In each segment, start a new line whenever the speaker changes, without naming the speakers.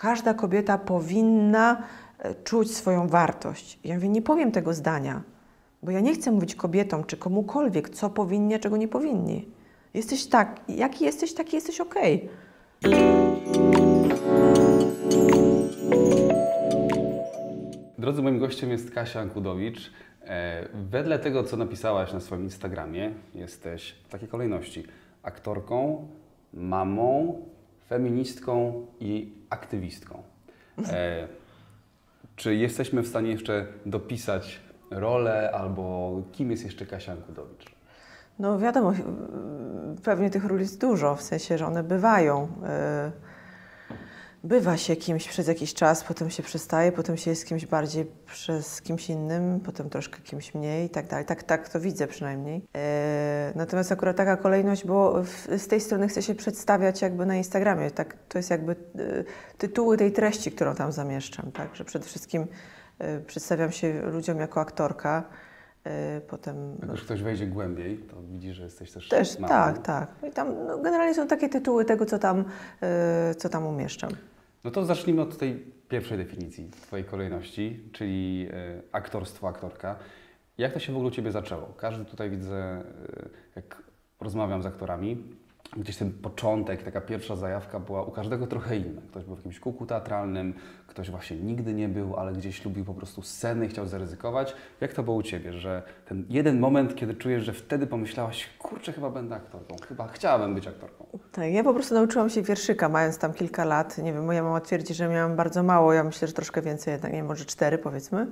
każda kobieta powinna e, czuć swoją wartość. Ja mówię, nie powiem tego zdania, bo ja nie chcę mówić kobietom czy komukolwiek, co powinni, a czego nie powinni. Jesteś tak, jaki jesteś, taki jesteś okej.
Drodzy, moim gościem jest Kasia Ankudowicz. E, wedle tego, co napisałaś na swoim Instagramie, jesteś w takiej kolejności aktorką, mamą, feministką i aktywistką. E, czy jesteśmy w stanie jeszcze dopisać rolę albo kim jest jeszcze Kasia Ankudowicz?
No wiadomo, pewnie tych ról jest dużo, w sensie, że one bywają. E, bywa się kimś przez jakiś czas, potem się przestaje, potem się jest kimś bardziej przez kimś innym, potem troszkę kimś mniej i tak dalej. Tak, tak to widzę przynajmniej. E, natomiast akurat taka kolejność, bo w, z tej strony chcę się przedstawiać jakby na Instagramie. Tak, to jest jakby e, tytuły tej treści, którą tam zamieszczam. Tak? Że przede wszystkim e, przedstawiam się ludziom jako aktorka. Potem
Jak już ktoś wejdzie głębiej, to widzi, że jesteś też
też,
mamą.
tak, tak. No I tam no, generalnie są takie tytuły tego, co tam, co tam umieszczam.
No to zacznijmy od tej pierwszej definicji Twojej kolejności, czyli e, aktorstwo, aktorka. Jak to się w ogóle u Ciebie zaczęło? Każdy tutaj widzę, e, jak rozmawiam z aktorami, gdzieś ten początek, taka pierwsza zajawka była u każdego trochę inna. Ktoś był w jakimś kółku teatralnym, ktoś właśnie nigdy nie był, ale gdzieś lubił po prostu sceny i chciał zaryzykować. Jak to było u Ciebie, że ten jeden moment, kiedy czujesz, że wtedy pomyślałaś, kurczę, chyba będę aktorką, chyba chciałabym być aktorką.
Tak, ja po prostu nauczyłam się wierszyka, mając tam kilka lat. Nie wiem, moja mama twierdzi, że miałam bardzo mało, ja myślę, że troszkę więcej jednak, nie może cztery powiedzmy.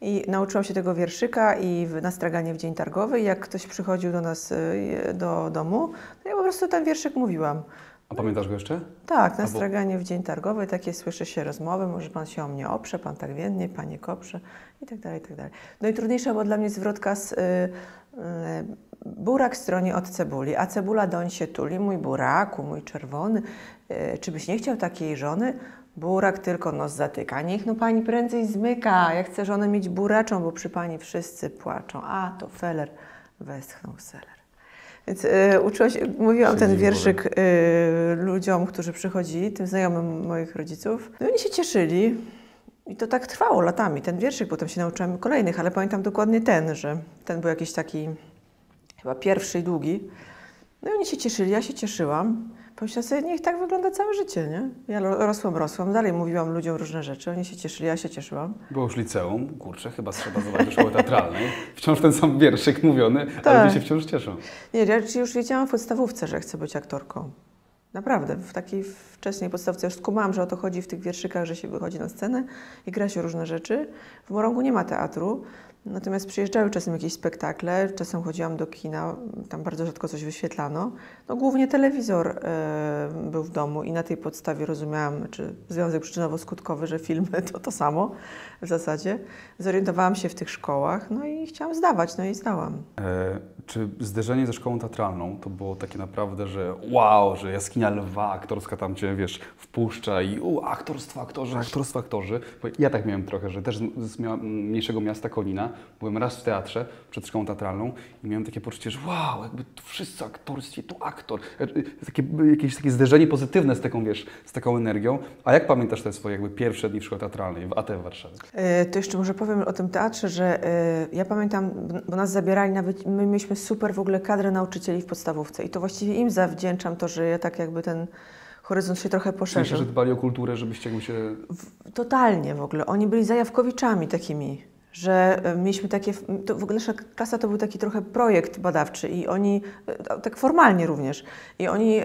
I nauczyłam się tego wierszyka i na straganie w dzień targowy. Jak ktoś przychodził do nas y, do domu, to ja po prostu ten wierszyk mówiłam.
A pamiętasz go jeszcze?
Tak, na
Albo-
straganie w dzień targowy takie słyszy się rozmowy, może pan się o mnie oprze, pan tak więdnie, panie koprze i tak dalej, i tak dalej. No i trudniejsza była dla mnie zwrotka z y, y, burak stronie od cebuli, a cebula doń się tuli, mój buraku, mój czerwony, y, czy byś nie chciał takiej żony? Burak tylko nos zatyka, niech no pani prędzej zmyka, ja chcę żonę mieć buraczą, bo przy pani wszyscy płaczą, a to feller, westchnął seller. Więc y, uczyłam się, mówiłam ten
Siedzi w
wierszyk y, ludziom, którzy przychodzili, tym znajomym moich rodziców. No i oni się cieszyli. I to tak trwało latami. Ten wierszyk, potem się nauczyłam kolejnych, ale pamiętam dokładnie ten, że ten był jakiś taki chyba pierwszy i długi. No i oni się cieszyli, ja się cieszyłam. Pomyślałam sobie, niech tak wygląda całe życie, nie? Ja ro- rosłam, rosłam, dalej mówiłam ludziom różne rzeczy, oni się cieszyli, ja się cieszyłam.
Było już liceum, kurczę, chyba trzeba zobaczyć do szkoły teatralnej. Wciąż ten sam wierszyk mówiony, ale
Tak.
ludzie się wciąż cieszą.
Nie, ja już wiedziałam w podstawówce, że chcę być aktorką. Naprawdę, w takiej wczesnej podstawce już skumałam, że o to chodzi w tych wierszykach, że się wychodzi na scenę i gra się różne rzeczy. W Morągu nie ma teatru, natomiast przyjeżdżały czasem jakieś spektakle, czasem chodziłam do kina, tam bardzo rzadko coś wyświetlano. No głównie telewizor e, był w domu i na tej podstawie rozumiałam, czy związek przyczynowo-skutkowy, że filmy to to samo w zasadzie. Zorientowałam się w tych szkołach, no i chciałam zdawać, no i zdałam.
E, czy zderzenie ze szkołą teatralną to było takie naprawdę, że wow, że jaskinia lwa aktorska tam cię, wiesz, wpuszcza i u, aktorstwo, aktorzy, aktorstwo, aktorzy. Bo ja tak miałem trochę, że też z, z mniejszego miasta Konina byłem raz w teatrze przed szkołą teatralną i miałem takie poczucie, że wow, jakby tu wszyscy aktorstwie, tu aktor. E, Takie, jakieś takie zderzenie pozytywne z taką, wiesz, z taką energią. A jak pamiętasz te swoje jakby pierwsze dni w szkole teatralnej w AT w Warszawie?
E, To jeszcze może powiem o tym teatrze, że e, ja pamiętam, bo nas zabierali nawet, my mieliśmy super w ogóle kadrę nauczycieli w podstawówce i to właściwie im zawdzięczam to, że ja tak jakby ten horyzont się trochę poszerzył.
że dbali o kulturę, żebyście jakby się
W- Totalnie w ogóle. Oni byli zajawkowiczami takimi, że e, mieliśmy takie, to w ogóle nasza klasa to był taki trochę projekt badawczy i oni, e, tak formalnie również, i oni e,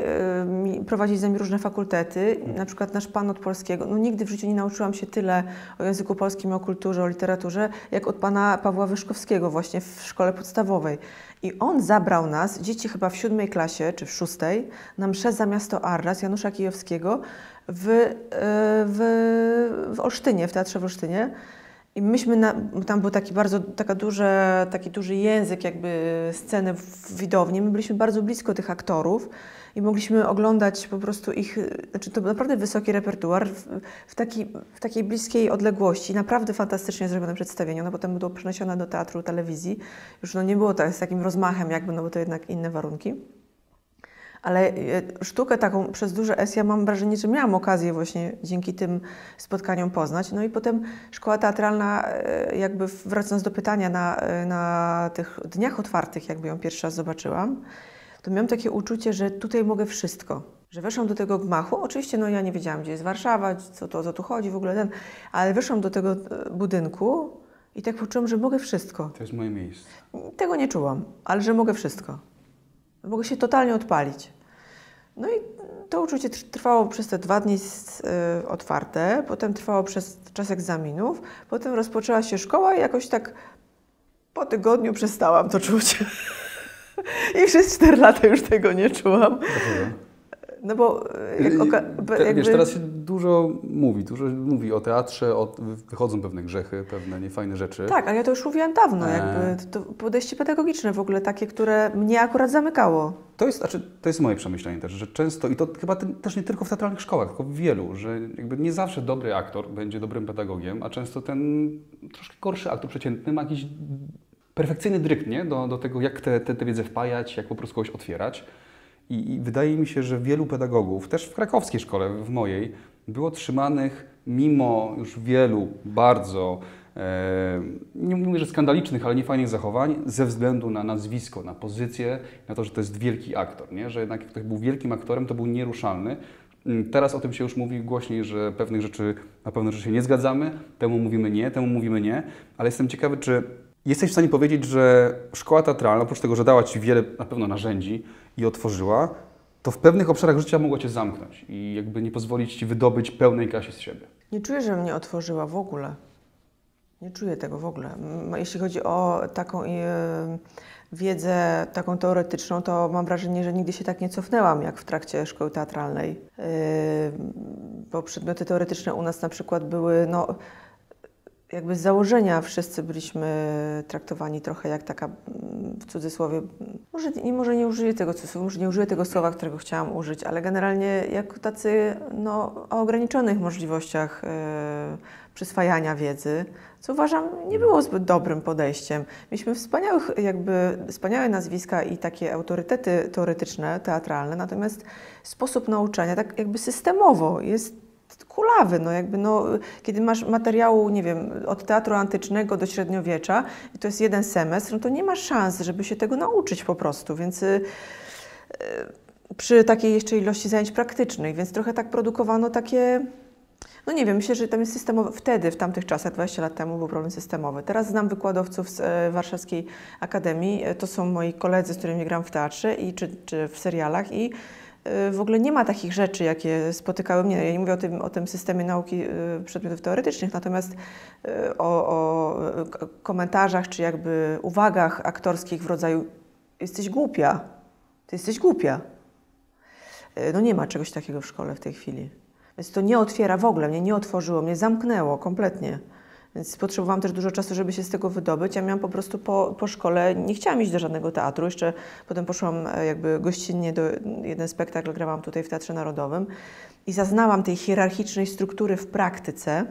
prowadzili z nami różne fakultety, na przykład nasz pan od polskiego, no nigdy w życiu nie nauczyłam się tyle o języku polskim, o kulturze, o literaturze, jak od pana Pawła Wyszkowskiego właśnie w szkole podstawowej. I on zabrał nas, dzieci chyba w siódmej klasie czy w szóstej, na mszę za miasto Arras Janusza Kijowskiego w, w, w Olsztynie, w Teatrze w Olsztynie. I myśmy, na, tam był taki bardzo, taka duże, taki duży język jakby sceny w widowni. My byliśmy bardzo blisko tych aktorów i mogliśmy oglądać po prostu ich, znaczy to był naprawdę wysoki repertuar w, w, taki, w takiej bliskiej odległości. Naprawdę fantastycznie zrobione przedstawienie. Ono potem było przeniesione do teatru, telewizji. Już no nie było tak z takim rozmachem jakby, no bo to jednak inne warunki. Ale e, sztukę taką przez duże S ja mam wrażenie, że miałam okazję właśnie dzięki tym spotkaniom poznać. No i potem szkoła teatralna, e, jakby wracając do pytania na, e, na tych dniach otwartych, jakby ją pierwszy raz zobaczyłam, to miałam takie uczucie, że tutaj mogę wszystko. Że weszłam do tego gmachu, oczywiście no ja nie wiedziałam, gdzie jest Warszawa, co, to, co tu chodzi w ogóle, ten, ale weszłam do tego budynku i tak poczułam, że mogę wszystko.
To jest moje miejsce.
Tego nie czułam, ale że mogę wszystko. Mogę się totalnie odpalić. No i to uczucie trwało przez te dwa dni y, otwarte, potem trwało przez czas egzaminów, potem rozpoczęła się szkoła i jakoś tak po tygodniu przestałam to czuć. I przez cztery lata już tego nie czułam. No bo e, jak oka-
Te,
jakby...
Wiesz, teraz się dużo mówi, dużo mówi o teatrze, o, wychodzą pewne grzechy, pewne niefajne rzeczy.
Tak, ale ja to już mówiłam dawno,
Eee.
jakby to podejście pedagogiczne w ogóle takie, które mnie akurat zamykało.
To jest, znaczy, to jest moje przemyślenie też, że często, i to chyba też nie tylko w teatralnych szkołach, tylko w wielu, że jakby nie zawsze dobry aktor będzie dobrym pedagogiem, a często ten troszkę gorszy aktor przeciętny ma jakiś perfekcyjny dryk, nie? Do, do tego, jak tę te, te wiedzę wpajać, jak po prostu kogoś otwierać. I, I wydaje mi się, że wielu pedagogów, też w krakowskiej szkole, w mojej, było trzymanych mimo już wielu bardzo, e, nie mówię, że skandalicznych, ale niefajnych zachowań, ze względu na nazwisko, na pozycję, na to, że to jest wielki aktor, nie? że jednak ktoś był wielkim aktorem, to był nieruszalny. Mm, Teraz o tym się już mówi głośniej, że pewnych rzeczy, na pewne rzeczy się nie zgadzamy, temu mówimy nie, temu mówimy nie, ale jestem ciekawy, czy jesteś w stanie powiedzieć, że szkoła teatralna, oprócz tego, że dała Ci wiele na pewno narzędzi i otworzyła, to w pewnych obszarach życia mogła Cię zamknąć i jakby nie pozwolić Ci wydobyć pełnej Kasi z siebie.
Nie czuję, że mnie otworzyła w ogóle. Nie czuję tego w ogóle. Jeśli chodzi o taką e, wiedzę taką teoretyczną, to mam wrażenie, że nigdy się tak nie cofnęłam jak w trakcie szkoły teatralnej. E, Bo przedmioty teoretyczne u nas na przykład były, no, jakby z założenia wszyscy byliśmy traktowani trochę jak taka, mm, w cudzysłowie, może nie, może nie użyję tego cudzysłowa, może nie użyję tego słowa, którego chciałam użyć, ale generalnie jak tacy no, o ograniczonych możliwościach e, przyswajania wiedzy, co uważam nie było zbyt dobrym podejściem. Mieliśmy wspaniałych, jakby, wspaniałe nazwiska i takie autorytety teoretyczne, teatralne, natomiast sposób nauczania tak jakby systemowo jest kulawy, no jakby no, kiedy masz materiału, nie wiem, od teatru antycznego do średniowiecza i to jest jeden semestr, no to nie ma szans, żeby się tego nauczyć po prostu, więc y, y, przy takiej jeszcze ilości zajęć praktycznych, więc trochę tak produkowano takie, no nie wiem, myślę, że tam jest systemowy, wtedy, w tamtych czasach, 20 lat temu był problem systemowy. Teraz znam wykładowców z e, Warszawskiej Akademii, e, to są moi koledzy, z którymi gram w teatrze i, czy, czy w serialach i w ogóle nie ma takich rzeczy, jakie spotykały mnie. Ja nie mówię o tym, o tym systemie nauki y, przedmiotów teoretycznych, natomiast y, o, o komentarzach czy jakby uwagach aktorskich w rodzaju jesteś głupia, ty jesteś głupia. Y, No nie ma czegoś takiego w szkole w tej chwili. Więc to nie otwiera w ogóle, mnie nie otworzyło, mnie zamknęło kompletnie. Więc potrzebowałam też dużo czasu, żeby się z tego wydobyć. Ja miałam po prostu po, po szkole, nie chciałam iść do żadnego teatru. Jeszcze potem poszłam e, jakby gościnnie do jeden spektakl, grałam tutaj w Teatrze Narodowym i zaznałam tej hierarchicznej struktury w praktyce,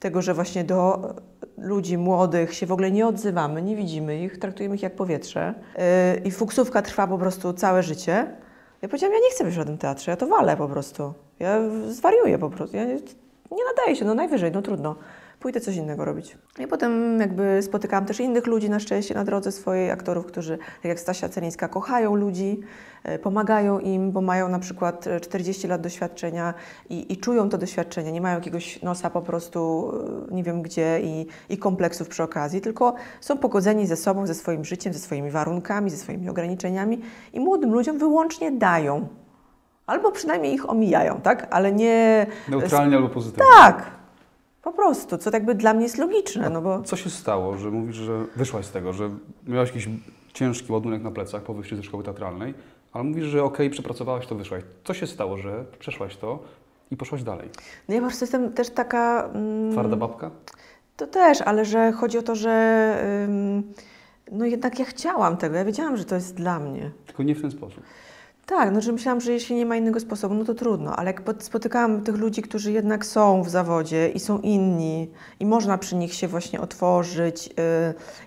tego, że właśnie do ludzi młodych się w ogóle nie odzywamy, nie widzimy ich, traktujemy ich jak powietrze. Yy, I fuksówka trwa po prostu całe życie. Ja powiedziałam, ja nie chcę być w żadnym teatrze, ja to walę po prostu. Ja zwariuję po prostu. Ja nie, nie nadaję się, no najwyżej, no trudno. Pójdę coś innego robić. I potem jakby spotykałam też innych ludzi na szczęście na drodze swojej, aktorów, którzy, tak jak Stasia Celińska, kochają ludzi, e, pomagają im, bo mają na przykład e, 40 lat doświadczenia i, i czują to doświadczenie, nie mają jakiegoś nosa po prostu e, nie wiem gdzie i, i kompleksów przy okazji, tylko są pogodzeni ze sobą, ze swoim życiem, ze swoimi warunkami, ze swoimi ograniczeniami i młodym ludziom wyłącznie dają. Albo przynajmniej ich omijają, tak? Ale nie...
Neutralnie albo pozytywnie.
Tak, po prostu, co jakby dla mnie jest logiczne, no bo...
Co się stało, że mówisz, że wyszłaś z tego, że miałaś jakiś ciężki ładunek na plecach po wyjściu ze szkoły teatralnej, ale mówisz, że okej, przepracowałaś to, wyszłaś. Co się stało, że przeszłaś to i poszłaś dalej?
No ja po prostu jestem też taka... Mm,
Twarda babka?
To też, ale że chodzi o to, że ym, no jednak ja chciałam tego, ja wiedziałam, że to jest dla mnie.
Tylko nie w ten sposób.
Tak, że myślałam, że jeśli nie ma innego sposobu, no to trudno, ale jak pot- spotykałam tych ludzi, którzy jednak są w zawodzie i są inni i można przy nich się właśnie otworzyć, yy,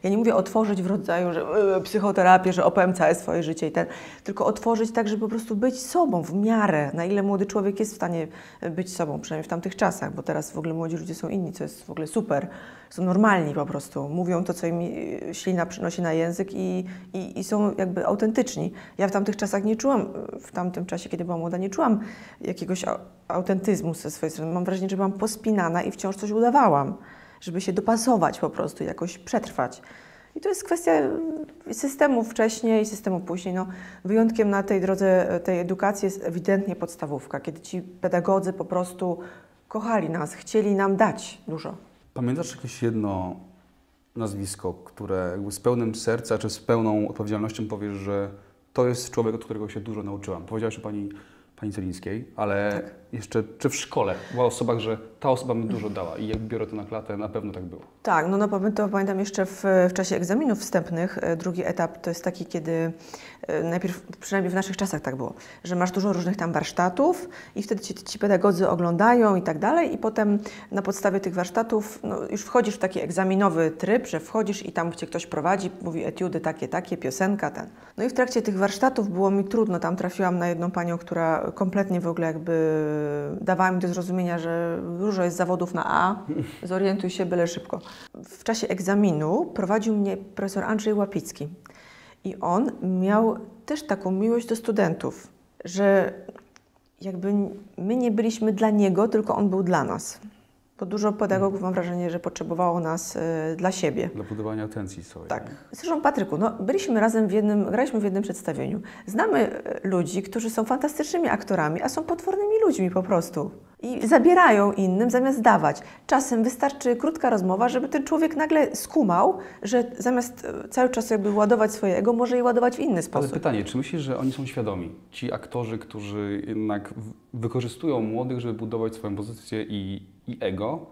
ja nie mówię otworzyć w rodzaju, że yy, psychoterapię, że opowiem całe swoje życie i ten, tylko otworzyć tak, żeby po prostu być sobą w miarę, na ile młody człowiek jest w stanie być sobą, przynajmniej w tamtych czasach, bo teraz w ogóle młodzi ludzie są inni, co jest w ogóle super, są normalni po prostu, mówią to, co im yy, ślina przynosi na język i, i, i są jakby autentyczni. Ja w tamtych czasach nie czułam, w tamtym czasie, kiedy byłam młoda, nie czułam jakiegoś au- autentyzmu ze swojej strony. Mam wrażenie, że byłam pospinana i wciąż coś udawałam, żeby się dopasować po prostu, jakoś przetrwać. I to jest kwestia systemu wcześniej, systemu później. No, wyjątkiem na tej drodze tej edukacji jest ewidentnie podstawówka, kiedy ci pedagodzy po prostu kochali nas, chcieli nam dać dużo.
Pamiętasz jakieś jedno nazwisko, które z pełnym serca czy z pełną odpowiedzialnością powiesz, że to jest człowiek, od którego się dużo nauczyłam? Powiedziałaś o pani, pani Celińskiej, ale
Tak.
Jeszcze czy w szkole była osoba, że ta osoba mi dużo dała i jak biorę to na klatę, na pewno tak było.
Tak, no, no pamię- to pamiętam jeszcze w, w czasie egzaminów wstępnych. e, Drugi etap to jest taki, kiedy e, najpierw, przynajmniej w naszych czasach tak było, że masz dużo różnych tam warsztatów i wtedy ci, ci pedagodzy oglądają i tak dalej i potem na podstawie tych warsztatów no, już wchodzisz w taki egzaminowy tryb, że wchodzisz i tam cię ktoś prowadzi, mówi etiudy takie, takie, piosenka, ten. No i w trakcie tych warsztatów było mi trudno, tam trafiłam na jedną panią, która kompletnie w ogóle jakby dawała mi do zrozumienia, że dużo jest zawodów na A, zorientuj się byle szybko. W czasie egzaminu prowadził mnie profesor Andrzej Łapicki i on miał też taką miłość do studentów, że jakby my nie byliśmy dla niego, tylko on był dla nas. Bo dużo pedagogów mam wrażenie, że potrzebowało nas y, dla siebie.
Dla budowania atencji swojej.
Tak. Zresztą Patryku, no, byliśmy razem w jednym, graliśmy w jednym przedstawieniu. Znamy e, ludzi, którzy są fantastycznymi aktorami, a są potwornymi ludźmi po prostu. I zabierają innym zamiast dawać. Czasem wystarczy krótka rozmowa, żeby ten człowiek nagle skumał, że zamiast e, cały czas jakby ładować swojego, może je ładować w inny
Ale
sposób.
pytanie, czy myślisz, że oni są świadomi? Ci aktorzy, którzy jednak wykorzystują młodych, żeby budować swoją pozycję i, i ego,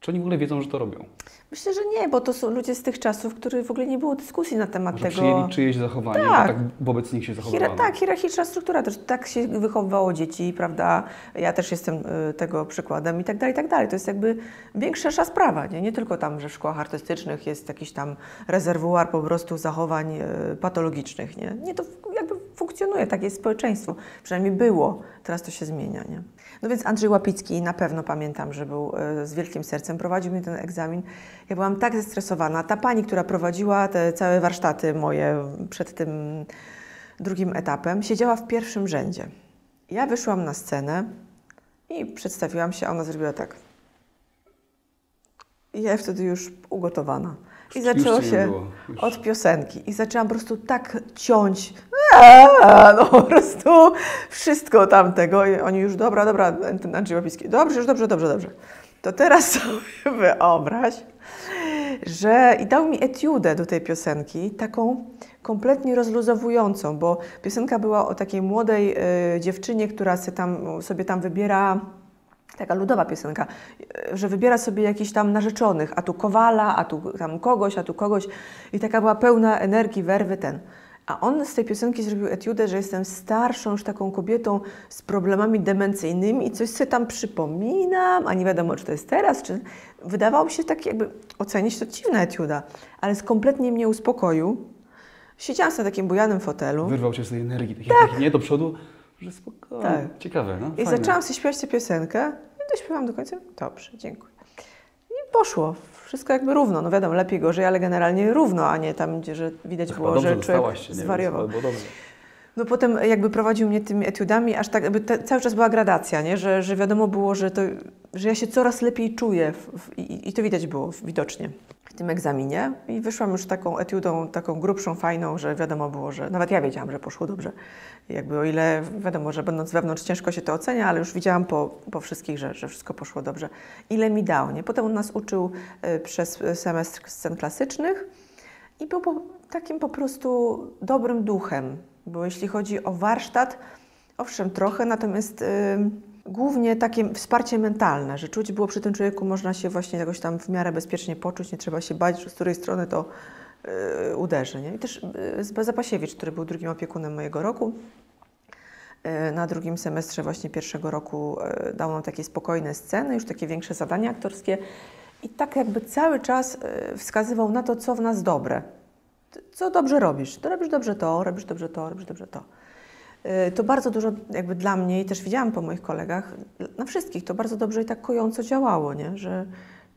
czy oni w ogóle wiedzą, że to robią?
Myślę, że nie, bo to są ludzie z tych czasów, w których w ogóle nie było dyskusji na temat
Może
tego.
przyjęli czyjeś zachowanie,
Tak.
tak. wobec nich się
Hiera,
zachowywano.
tak, hierarchiczna struktura też. Tak się wychowywało dzieci, prawda? Ja też jestem y, tego przykładem i tak dalej, i tak dalej. To jest jakby większa sprawa, nie? Nie tylko tam, że w szkołach artystycznych jest jakiś tam rezerwuar po prostu zachowań y, patologicznych, nie? Nie, to jakby funkcjonuje, tak jest społeczeństwo. Przynajmniej było, teraz to się zmienia, nie? No więc Andrzej Łapicki na pewno pamiętam, że był y, z wielkim sercem, prowadził mi ten egzamin. Ja byłam tak zestresowana. Ta pani, która prowadziła te całe warsztaty moje przed tym drugim etapem, siedziała w pierwszym rzędzie. Ja wyszłam na scenę i przedstawiłam się, ona zrobiła tak. I ja wtedy już ugotowana. I zaczęło się od piosenki. I zaczęłam po prostu tak ciąć. Eee, No po prostu wszystko tamtego. I oni już, dobra, dobra, ten Andrzej Łapicki. Dobrze, już dobrze, dobrze, dobrze. To teraz sobie wyobraź, że i dał mi etiudę do tej piosenki, taką kompletnie rozluzowującą, bo piosenka była o takiej młodej e, dziewczynie, która se tam, sobie tam wybiera, taka ludowa piosenka, e, że wybiera sobie jakichś tam narzeczonych, a tu kowala, a tu tam kogoś, a tu kogoś i taka była pełna energii, werwy ten. A on z tej piosenki zrobił etiudę, że jestem starszą już taką kobietą z problemami demencyjnymi i coś sobie tam przypominam, a nie wiadomo, czy to jest teraz, czy... Wydawało mi się tak jakby, ocenić to dziwna etiuda, ale z kompletnie mnie uspokoił. Siedziałam na takim bujanym fotelu
Wyrwał cię z tej energii, takiej nie do przodu, że spokojnie.
Tak.
Ciekawe, no.
i
fajne.
zaczęłam sobie śpiewać tę piosenkę i dośpiewałam do końca. Dobrze, dziękuję. I poszło. Wszystko jakby równo. No wiadomo, lepiej gorzej, ale generalnie równo, a nie tam, gdzie że widać było, że człowiek
się, wiem,
zwariował.
ale było dobrze.
No potem jakby prowadził mnie tymi etiudami, aż tak jakby te, cały czas była gradacja, nie? Że, że wiadomo było, że, to, że ja się coraz lepiej czuję w, w, i, i to widać było widocznie w tym egzaminie i wyszłam już taką etiudą, taką grubszą, fajną, że wiadomo było, że nawet ja wiedziałam, że poszło dobrze. Jakby o ile wiadomo, że będąc wewnątrz ciężko się to ocenia, ale już widziałam po, po wszystkich, że, że wszystko poszło dobrze. Ile mi dał, nie? Potem on nas uczył y, przez semestr scen klasycznych i był po, takim po prostu dobrym duchem, bo jeśli chodzi o warsztat, owszem, trochę, natomiast y, głównie takie wsparcie mentalne, że czuć było przy tym człowieku, można się właśnie jakoś tam w miarę bezpiecznie poczuć, nie trzeba się bać, że z której strony to y, uderzy. Nie? I też y, Zapasiewicz, który był drugim opiekunem mojego roku, E, Na drugim semestrze właśnie pierwszego roku e, dał nam takie spokojne sceny, już takie większe zadania aktorskie i tak jakby cały czas wskazywał na to, co w nas dobre. Co dobrze robisz? To robisz dobrze to, robisz dobrze to, robisz dobrze to. E, To bardzo dużo jakby dla mnie i też widziałam po moich kolegach, na wszystkich to bardzo dobrze i tak kojąco działało, nie? że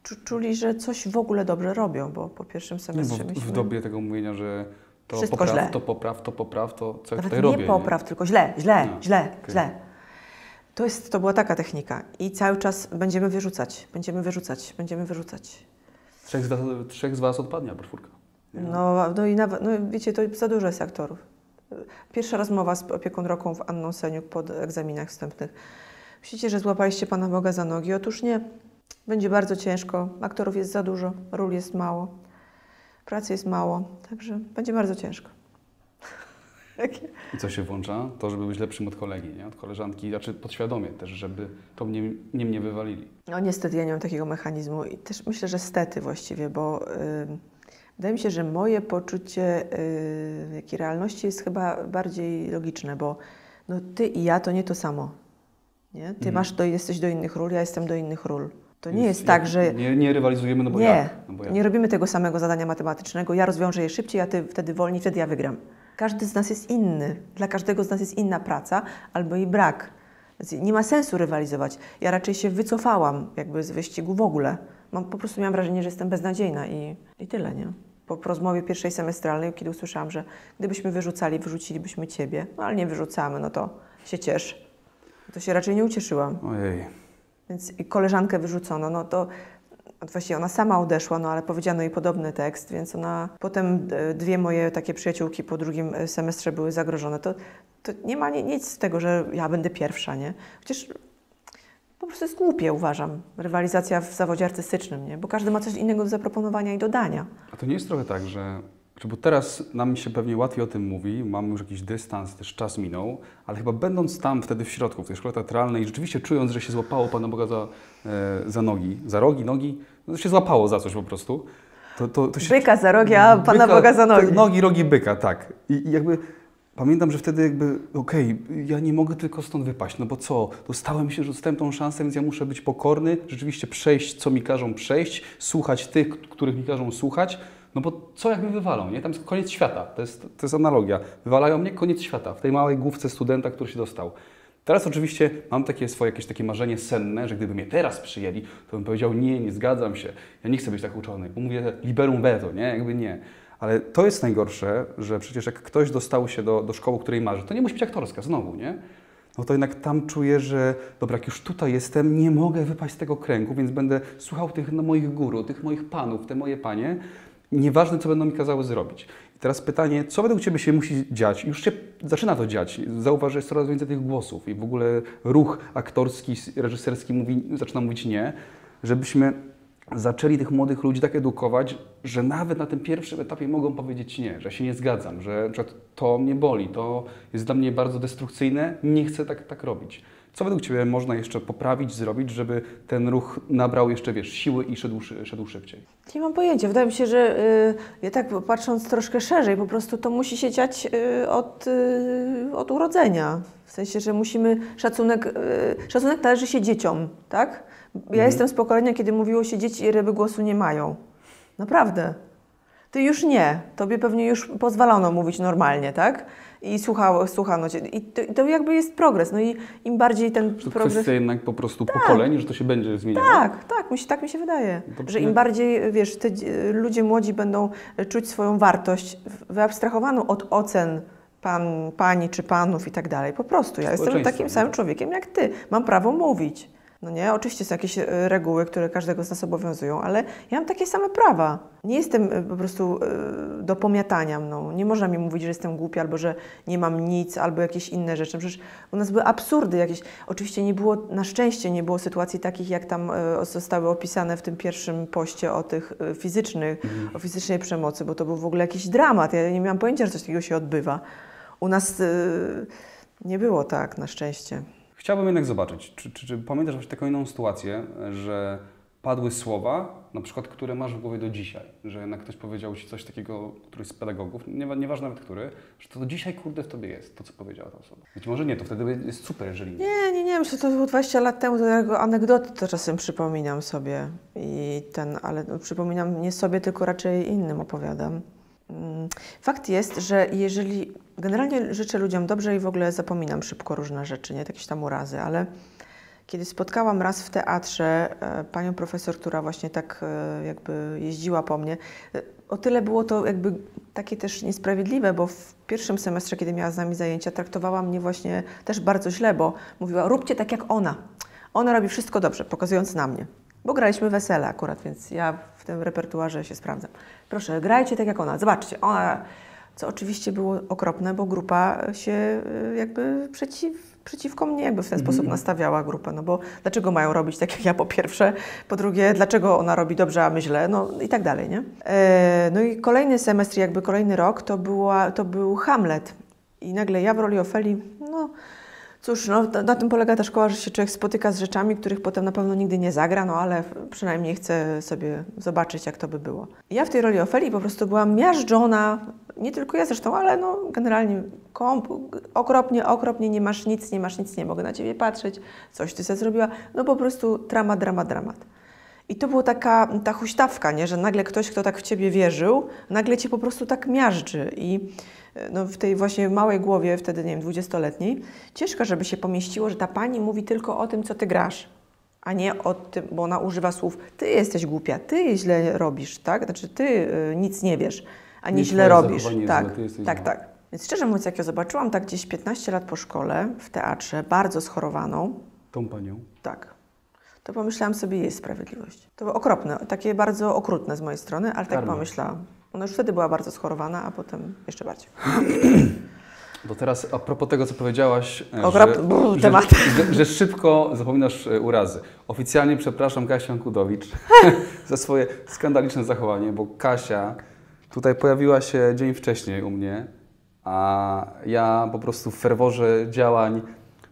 czu- czuli, że coś w ogóle dobrze robią, bo po pierwszym
Nie,
semestrze
w, w
myśmy...
dobie tego mówienia, że to
Wszystko
popraw,
źle.
to popraw, to popraw, to co ja
Nawet
tutaj
nie
robię.
popraw, tylko źle, źle,
No,
źle,
okej.
źle. To, jest, to była taka technika i cały czas będziemy wyrzucać, będziemy wyrzucać, będziemy wyrzucać.
Trzech z, was, trzech z Was odpadnie. Nie?
No, no i nawet, no wiecie, to za dużo jest aktorów. Pierwsza rozmowa z opieką roką w Anną Seniuk po egzaminach wstępnych. Myślicie, że złapaliście Pana Boga za nogi? Otóż nie. Będzie bardzo ciężko. Aktorów jest za dużo, ról jest mało, pracy jest mało, także będzie bardzo ciężko.
I co się włącza? To, żeby być lepszym od kolegi, nie? od koleżanki, znaczy podświadomie też, żeby to mnie, nie mnie wywalili.
No niestety ja nie mam takiego mechanizmu i też myślę, że stety właściwie, bo y, wydaje mi się, że moje poczucie y, jakiej realności jest chyba bardziej logiczne, bo no, ty i ja to nie to samo. Nie? Ty
Mhm.
masz do, jesteś do innych ról, ja jestem do innych ról. To nie jest tak, że
Nie, nie rywalizujemy, no bo
nie,
jak? No bo jak?
nie robimy tego samego zadania matematycznego, ja rozwiążę je szybciej, a ty wtedy wolniej, wtedy ja wygram. Każdy z nas jest inny, dla każdego z nas jest inna praca albo jej brak. Nie ma sensu rywalizować. Ja raczej się wycofałam jakby z wyścigu w ogóle. Mam, po prostu miałam wrażenie, że jestem beznadziejna i, i tyle, nie? Po po rozmowie pierwszej semestralnej, kiedy usłyszałam, że gdybyśmy wyrzucali, wyrzucilibyśmy ciebie, no ale nie wyrzucamy, no to się ciesz. To się raczej nie ucieszyłam.
Ojej.
Więc koleżankę wyrzucono, no to właściwie ona sama odeszła, no ale powiedziano jej podobny tekst, więc ona potem e, dwie moje takie przyjaciółki po drugim e, semestrze były zagrożone. To, to nie ma ni- nic z tego, że ja będę pierwsza, nie? Chociaż po prostu jest głupie, uważam, rywalizacja w zawodzie artystycznym, nie? Bo każdy ma coś innego do zaproponowania i dodania.
A to nie jest trochę tak, że. Bo teraz nam się pewnie łatwiej o tym mówi, mamy już jakiś dystans, też czas minął, ale chyba będąc tam wtedy w środku, w tej szkole teatralnej, rzeczywiście czując, że się złapało Pana Boga za, e, za nogi, za rogi, nogi, no to się złapało za coś po prostu. To, to, to się,
Byka za rogi, a Pana
Byka-
Boga za nogi.
tak, Nogi, rogi byka, tak. I, i jakby pamiętam, że wtedy jakby, okej, ja nie mogę tylko stąd wypaść, no bo co, dostałem się, że dostałem tą szansę, więc ja muszę być pokorny, rzeczywiście przejść, co mi każą przejść, słuchać tych, których mi każą słuchać, no bo co jak mnie wywalą, nie? Tam jest koniec świata, to jest, to jest analogia. Wywalają mnie, koniec świata, w tej małej główce studenta, który się dostał. Teraz oczywiście mam takie swoje jakieś takie marzenie senne, że gdyby mnie teraz przyjęli, to bym powiedział nie, nie zgadzam się, ja nie chcę być tak uczony, bo mówię liberum veto, nie, jakby nie. Ale to jest najgorsze, że przecież jak ktoś dostał się do, do szkoły, której marzy, to nie musi być aktorska znowu, nie? No to jednak tam czuję, że dobra, jak już tutaj jestem, nie mogę wypaść z tego kręgu, więc będę słuchał tych no, moich guru, tych moich panów, te moje panie, nieważne co będą mi kazały zrobić. I teraz pytanie, co według Ciebie się musi dziać? Już się zaczyna to dziać. Zauważ, że jest coraz więcej tych głosów i w ogóle ruch aktorski, reżyserski mówi, zaczyna mówić nie, żebyśmy zaczęli tych młodych ludzi tak edukować, że nawet na tym pierwszym etapie mogą powiedzieć nie, że się nie zgadzam, że to mnie boli, to jest dla mnie bardzo destrukcyjne, nie chcę tak, tak robić. Co według Ciebie można jeszcze poprawić, zrobić, żeby ten ruch nabrał jeszcze, wiesz, siły i szedł, szedł szybciej?
Nie mam pojęcia. Wydaje mi się, że y, ja tak patrząc troszkę szerzej, po prostu to musi się dziać y, od, y, od urodzenia. W sensie, że musimy szacunek, y, szacunek należy się dzieciom, tak? Ja
Mhm.
jestem z pokolenia, kiedy mówiło się dzieci i ryby głosu nie mają. Naprawdę. Ty już nie. Tobie pewnie już pozwalono mówić normalnie, tak? I słuchało, słuchano cię. I to, to jakby jest progres. No i im bardziej ten
to
progres...
kwestia jednak po prostu pokoleń, że to się będzie zmieniało?
Tak, tak, mi się, tak mi się wydaje.
To
Że
my-
im bardziej, wiesz, te dzie- ludzie młodzi będą czuć swoją wartość wyabstrahowaną od ocen pan, pani czy panów i tak dalej. Po prostu ja jestem takim samym człowiekiem jak ty. Mam prawo mówić. No nie, oczywiście są jakieś e, reguły, które każdego z nas obowiązują, ale ja mam takie same prawa. Nie jestem e, po prostu e, do pomiatania mną. Nie można mi mówić, że jestem głupia, albo że nie mam nic, albo jakieś inne rzeczy. Przecież u nas były absurdy jakieś. Oczywiście nie było, na szczęście nie było sytuacji takich, jak tam zostały opisane w tym pierwszym poście o tych fizycznych, o fizycznej przemocy, bo to był w ogóle jakiś dramat. Ja nie miałam pojęcia, że coś takiego się odbywa. U nas nie było tak, na szczęście.
Chciałbym jednak zobaczyć, czy, czy, czy pamiętasz właśnie taką inną sytuację, że padły słowa, na przykład, które masz w głowie do dzisiaj, że jednak ktoś powiedział Ci coś takiego, któryś z pedagogów, nie, nieważne nawet który, że to do dzisiaj kurde w Tobie jest, to co powiedziała ta osoba. Być może nie, to wtedy jest super, jeżeli nie.
Nie, nie, nie, myślę, to było 20 lat temu, to jako anegdoty to czasem przypominam sobie i ten, ale no, przypominam nie sobie, tylko raczej innym opowiadam. Mm, Fakt jest, że jeżeli generalnie życzę ludziom dobrze i w ogóle zapominam szybko różne rzeczy, nie jakieś tam urazy, ale kiedy spotkałam raz w teatrze e, panią profesor, która właśnie tak e, jakby jeździła po mnie, e, o tyle było to jakby takie też niesprawiedliwe, bo w pierwszym semestrze, kiedy miała z nami zajęcia, traktowała mnie właśnie też bardzo źle, bo mówiła, róbcie tak jak ona. Ona robi wszystko dobrze, pokazując na mnie. Bo graliśmy wesele akurat, więc ja w tym repertuarze się sprawdzam. Proszę, grajcie tak jak ona, zobaczcie, ona... Co oczywiście było okropne, bo grupa się y, jakby przeciw, przeciwko mnie jakby w ten sposób nastawiała grupę. No bo dlaczego mają robić tak jak ja po pierwsze, po drugie, dlaczego ona robi dobrze, a my źle, no i tak dalej, nie? E, no i kolejny semestr, jakby kolejny rok, to, była, to był Hamlet. I nagle ja w roli Ofeli, no cóż, no, na, tym polega ta szkoła, że się człowiek spotyka z rzeczami, których potem na pewno nigdy nie zagra, no ale przynajmniej chce sobie zobaczyć, jak to by było. Ja w tej roli Ofeli po prostu byłam miażdżona, nie tylko ja zresztą, ale no generalnie komp, okropnie, okropnie, nie masz nic, nie masz nic, nie mogę na ciebie patrzeć, coś ty sobie zrobiła, no po prostu dramat, dramat, dramat. I to była taka ta huśtawka, nie? że nagle ktoś, kto tak w ciebie wierzył, nagle cię po prostu tak miażdży. I no, w tej właśnie małej głowie, wtedy nie wiem, dwudziestoletniej, ciężko, żeby się pomieściło, że ta pani mówi tylko o tym, co ty grasz, a nie o tym, bo ona używa słów, ty jesteś głupia, ty źle robisz, tak? Znaczy, ty y, nic nie wiesz, a nie,
Nie
źle robisz. Tak,
złe,
tak, tak. Więc szczerze mówiąc, jak ją zobaczyłam tak gdzieś 15 lat po szkole, w teatrze, bardzo schorowaną,
Tą panią.
tak. To pomyślałam sobie, jest sprawiedliwość. To było okropne, takie bardzo okrutne z mojej strony, ale tak
Karma.
pomyślałam. Ona już wtedy była bardzo schorowana, a potem jeszcze bardziej.
Bo teraz a propos tego, co powiedziałaś, e,
Ogromny
że,
brr,
że,
temat.
że, że szybko zapominasz e, urazy. Oficjalnie przepraszam Kasię Kudowicz za swoje skandaliczne zachowanie, bo Kasia tutaj pojawiła się dzień wcześniej u mnie, a ja po prostu w ferworze działań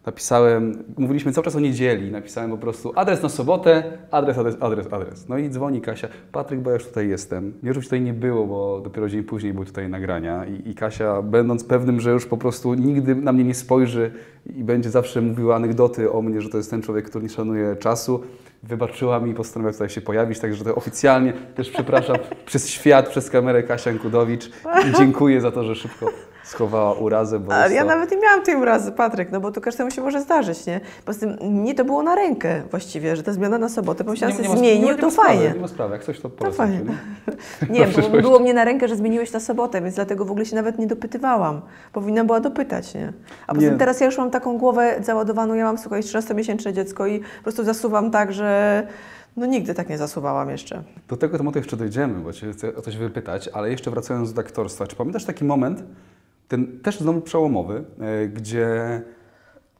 napisałem, mówiliśmy cały czas o niedzieli, napisałem po prostu adres na sobotę, adres, adres, adres, adres. No i dzwoni Kasia, Patryk, bo ja już tutaj jestem. Nie, że tutaj nie było, bo dopiero dzień później były tutaj nagrania i, i Kasia, będąc pewnym, że już po prostu nigdy na mnie nie spojrzy i będzie zawsze mówiła anegdoty o mnie, że to jest ten człowiek, który nie szanuje czasu, wybaczyła mi i postanowiła tutaj się pojawić, także to oficjalnie też przepraszam przez świat, przez kamerę Kasia Kudowicz i dziękuję za to, że szybko schowała urazę, bo
Ale ja
to...
nawet nie miałam tej urazy, Patryk, no bo to każdemu się może zdarzyć, nie? Poza tym mnie to było na rękę właściwie, że ta zmiana na sobotę, pomyślałam sobie,
ma-
zmienił,
nie, nie
to
ma sprawy,
fajnie.
Nie ma sprawy, jak coś to polecam.
fajnie.
ci, nie?
Bo było mnie na rękę, że zmieniłeś na sobotę, więc dlatego w ogóle się nawet nie dopytywałam. Powinna była dopytać, nie? A poza tym teraz ja już mam taką głowę załadowaną, ja mam, słuchaj, 13-miesięczne dziecko i po prostu zasuwam tak, że no nigdy tak nie zasuwałam jeszcze.
Do tego tematu jeszcze dojdziemy, bo Cię chcę o coś wypytać, ale jeszcze wracając do aktorstwa. Czy pamiętasz taki moment, ten też znowu przełomowy, e, gdzie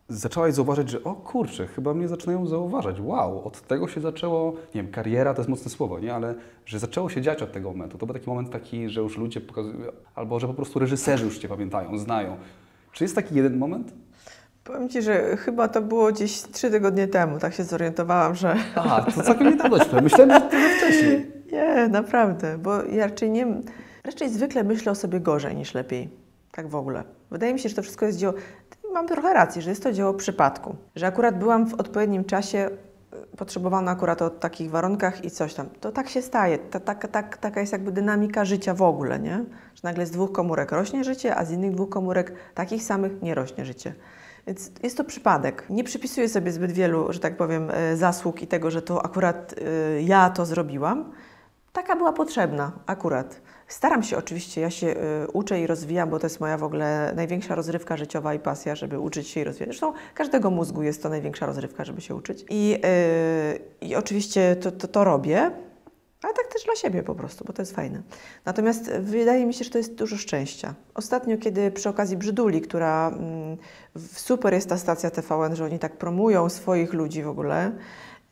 zaczęłaś zauważyć, że o kurczę, chyba mnie zaczynają zauważać. Wow, od tego się zaczęło, nie wiem, kariera to jest mocne słowo, nie? Ale że zaczęło się dziać od tego momentu. To był taki moment taki, że już ludzie pokazują, albo że po prostu reżyserzy już Cię pamiętają, znają. Czy jest taki jeden moment?
Powiem Ci, że chyba to było gdzieś trzy tygodnie temu, tak się zorientowałam, że
A, to całkiem niedawno. Myślałem, że tyle wcześniej.
nie, naprawdę, bo ja raczej nie, raczej zwykle myślę o sobie gorzej niż lepiej, tak w ogóle. Wydaje mi się, że to wszystko jest dzieło, mam trochę racji, że jest to dzieło przypadku, że akurat byłam w odpowiednim czasie, y, potrzebowana akurat o takich warunkach i coś tam. To tak się staje, ta, taka, tak, taka jest jakby dynamika życia w ogóle, nie? Że nagle z dwóch komórek rośnie życie, a z innych dwóch komórek takich samych nie rośnie życie. Więc jest to przypadek. Nie przypisuję sobie zbyt wielu, że tak powiem, e, zasług i tego, że to akurat e, ja to zrobiłam. Taka była potrzebna, akurat. Staram się oczywiście, ja się e, uczę i rozwijam, bo to jest moja w ogóle największa rozrywka życiowa i pasja, żeby uczyć się i rozwijać. Zresztą każdego mózgu jest to największa rozrywka, żeby się uczyć. I, i oczywiście to, to, to robię, ale tak też dla siebie po prostu, bo to jest fajne. Natomiast wydaje mi się, że to jest dużo szczęścia. Ostatnio, kiedy przy okazji Brzyduli, która mm, super jest ta stacja TVN, że oni tak promują swoich ludzi w ogóle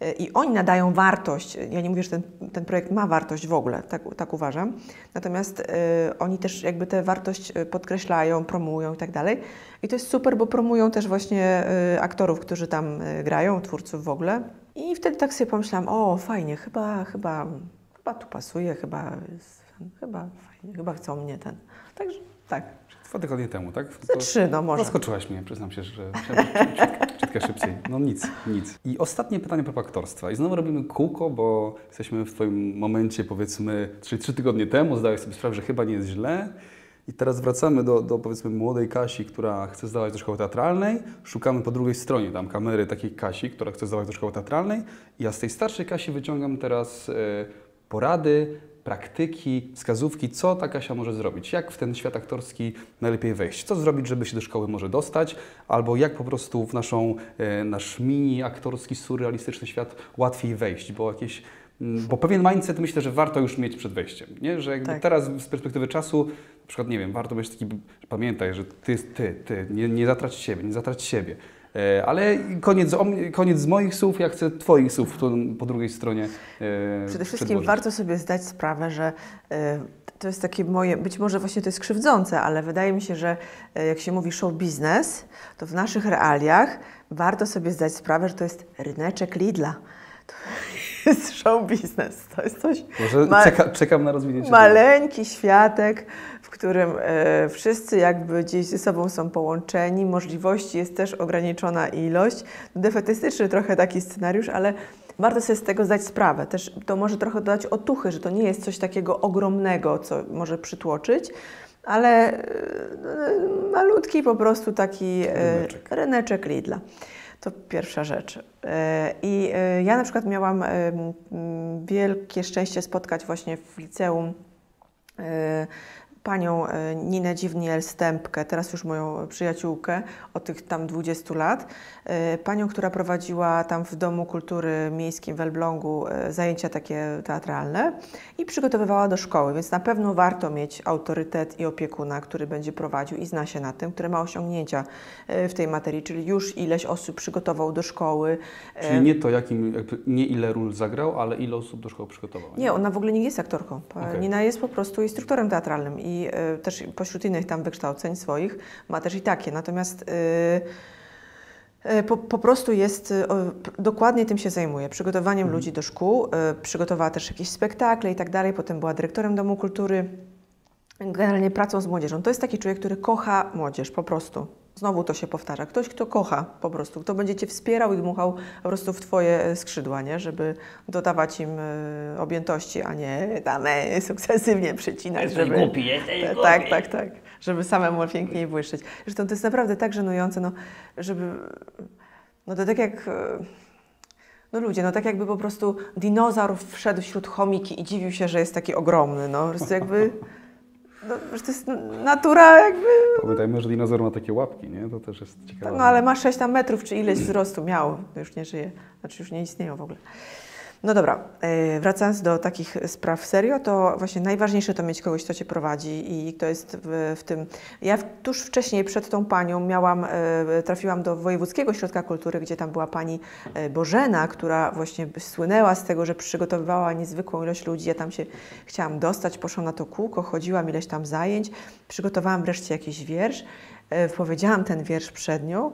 y, i oni nadają wartość. Ja nie mówię, że ten, ten projekt ma wartość w ogóle, tak, tak uważam. Natomiast y, oni też jakby tę wartość podkreślają, promują i tak dalej. I to jest super, bo promują też właśnie y, aktorów, którzy tam y, grają, twórców w ogóle. I wtedy tak sobie pomyślałam, o fajnie, chyba, chyba, chyba tu pasuje, chyba, jest, chyba fajnie, chyba chcą mnie ten. Także tak.
Dwa tygodnie temu, tak?
Ze trzy, no może.
Zaskoczyłaś mnie, przyznam się, że ciutka szybciej. No nic, nic. I ostatnie pytanie propos aktorstwa. I znowu robimy kółko, bo jesteśmy w Twoim momencie, powiedzmy, czyli trzy tygodnie temu, zdałeś sobie sprawę, że chyba nie jest źle. I teraz wracamy do, do powiedzmy młodej Kasi, która chce zdawać do szkoły teatralnej. Szukamy po drugiej stronie tam kamery takiej Kasi, która chce zdawać do szkoły teatralnej. I ja z tej starszej Kasi wyciągam teraz e, porady, praktyki, wskazówki, co ta Kasia może zrobić, jak w ten świat aktorski najlepiej wejść, co zrobić, żeby się do szkoły może dostać, albo jak po prostu w naszą, e, nasz mini aktorski, surrealistyczny świat łatwiej wejść, bo jakieś mm, bo pewien mindset myślę, że warto już mieć przed wejściem, nie? że jakby
Tak.
teraz z perspektywy czasu, na przykład, nie wiem, warto być taki, pamiętaj, że ty, ty, ty, nie, nie zatrać siebie, nie zatrać siebie. E, Ale koniec, koniec z moich słów, ja chcę Twoich słów po drugiej stronie e,
Przede wszystkim
przedłożyć.
warto sobie zdać sprawę, że e, to jest takie moje, być może właśnie to jest krzywdzące, ale wydaje mi się, że jak się mówi show biznes, to w naszych realiach warto sobie zdać sprawę, że to jest ryneczek Lidla. To jest show biznes. To jest coś
Może
Ma-
czeka, czekam na rozwinięcie.
Maleńki światek, w którym e, wszyscy jakby gdzieś ze sobą są połączeni, możliwości jest też ograniczona ilość. Defetystyczny trochę taki scenariusz, ale warto sobie z tego zdać sprawę. Też to może trochę dodać otuchy, że to nie jest coś takiego ogromnego, co może przytłoczyć, ale e, malutki po prostu taki e,
Ryneczek.
ryneczek Lidla. To pierwsza rzecz. I ja na przykład miałam wielkie szczęście spotkać właśnie w liceum panią e, Ninę Dziwniel-Stępkę, teraz już moją przyjaciółkę od tych tam 20 lat. E, Panią, która prowadziła tam w Domu Kultury Miejskim w Elblągu e, zajęcia takie teatralne i przygotowywała do szkoły, więc na pewno warto mieć autorytet i opiekuna, który będzie prowadził i zna się na tym, który ma osiągnięcia w tej materii, czyli już ileś osób przygotował do szkoły.
Czyli nie to, jakim, nie ile ról zagrał, ale ile osób do szkoły przygotował.
Nie, ona w ogóle nie jest aktorką.
Okej.
Nina jest po prostu instruktorem teatralnym i e, też pośród innych tam wykształceń swoich ma też i takie. Natomiast e, e, po, po prostu jest, dokładnie tym się zajmuje, przygotowaniem ludzi do szkół, przygotowała też jakieś spektakle i tak dalej, potem była dyrektorem Domu Kultury, generalnie pracą z młodzieżą. To jest taki człowiek, który kocha młodzież, po prostu. Znowu to się powtarza. Ktoś, kto kocha po prostu, kto będzie Cię wspierał i dmuchał po prostu w Twoje e, skrzydła, nie? żeby dodawać im e, objętości, a nie tam e, sukcesywnie przycinać,
Jesteś
żeby...
głupi, jesteś głupi.
tak, tak, tak. Żeby samemu piękniej błyszczeć. Zresztą to jest naprawdę tak żenujące, no, żeby... No to tak jak... e, No ludzie, no tak jakby po prostu dinozaur wszedł wśród chomiki i dziwił się, że jest taki ogromny, no. Po prostu jakby... No, że to jest natura jakby...
Pamiętajmy, że dinozaur ma takie łapki, nie? To też jest ciekawe.
No ale ma 6 tam metrów, czy ileś wzrostu miał, to już nie żyje, znaczy już nie istnieją w ogóle. No dobra, e, wracając do takich spraw serio, to właśnie najważniejsze to mieć kogoś, kto Cię prowadzi i kto jest w, w tym. Ja tuż wcześniej, przed tą panią, miałam, e, trafiłam do Wojewódzkiego Ośrodka Kultury, gdzie tam była pani e, Bożena, która właśnie słynęła z tego, że przygotowywała niezwykłą ilość ludzi. Ja tam się chciałam dostać, poszłam na to kółko, chodziłam ileś tam zajęć, przygotowałam wreszcie jakiś wiersz, powiedziałam ten wiersz przed nią.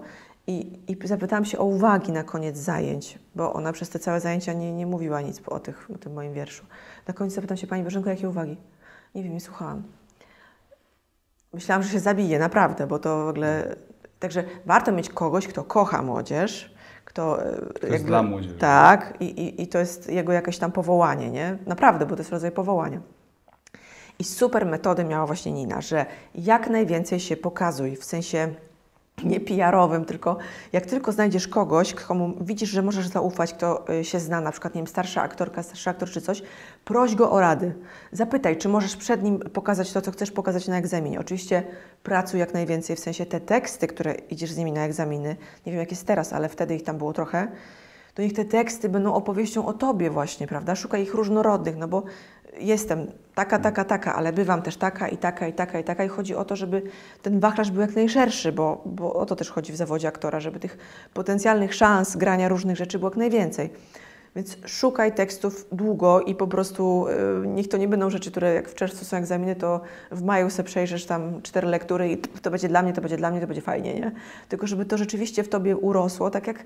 I, I zapytałam się o uwagi na koniec zajęć, bo ona przez te całe zajęcia nie, nie mówiła nic o, tych, o tym moim wierszu. Na końcu zapytam się Pani Bożenko, jakie uwagi? Nie wiem, nie słuchałam. Myślałam, że się zabije, naprawdę, bo to w ogóle... Także warto mieć kogoś, kto kocha młodzież, kto... e,
jest dla młodzieży.
Tak, i, i, i to jest jego jakieś tam powołanie, nie? Naprawdę, bo to jest rodzaj powołania. I super metody miała właśnie Nina, że jak najwięcej się pokazuj, w sensie nie PR-owym, tylko jak tylko znajdziesz kogoś, komu widzisz, że możesz zaufać, kto y, się zna, na przykład, nie wiem, starsza aktorka, starszy aktor czy coś, proś go o rady. Zapytaj, czy możesz przed nim pokazać to, co chcesz pokazać na egzaminie. Oczywiście pracuj jak najwięcej, w sensie te teksty, które idziesz z nimi na egzaminy, nie wiem jak jest teraz, ale wtedy ich tam było trochę, to niech te teksty będą opowieścią o Tobie właśnie, prawda? Szukaj ich różnorodnych, no bo jestem taka, taka, taka, ale bywam też taka i taka i taka i taka i chodzi o to, żeby ten wachlarz był jak najszerszy, bo, bo o to też chodzi w zawodzie aktora, żeby tych potencjalnych szans grania różnych rzeczy było jak najwięcej. Więc szukaj tekstów długo i po prostu y, niech to nie będą rzeczy, które jak w czerwcu są egzaminy, to w maju sobie przejrzysz tam cztery lektury i to będzie dla mnie, to będzie dla mnie, to będzie fajnie, nie? Tylko żeby to rzeczywiście w tobie urosło, tak jak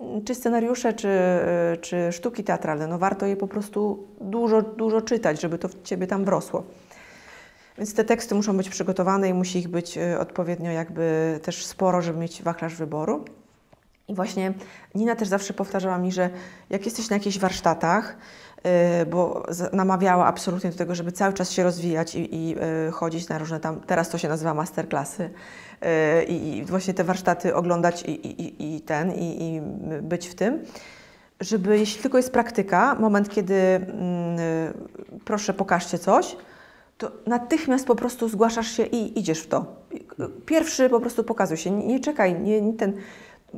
mm, czy scenariusze, czy, y, czy sztuki teatralne, no warto je po prostu dużo, dużo czytać, żeby to w ciebie tam wrosło. Więc te teksty muszą być przygotowane i musi ich być y, odpowiednio jakby też sporo, żeby mieć wachlarz wyboru. I właśnie Nina też zawsze powtarzała mi, że jak jesteś na jakichś warsztatach, y, bo namawiała absolutnie do tego, żeby cały czas się rozwijać i, i y, chodzić na różne tam, teraz to się nazywa masterclassy, i, i właśnie te warsztaty oglądać i, i, ten, i, i być w tym, żeby jeśli tylko jest praktyka, moment kiedy mm, proszę pokażcie coś, to natychmiast po prostu zgłaszasz się i idziesz w to. Pierwszy po prostu pokazuj się, nie, nie czekaj, nie, nie ten.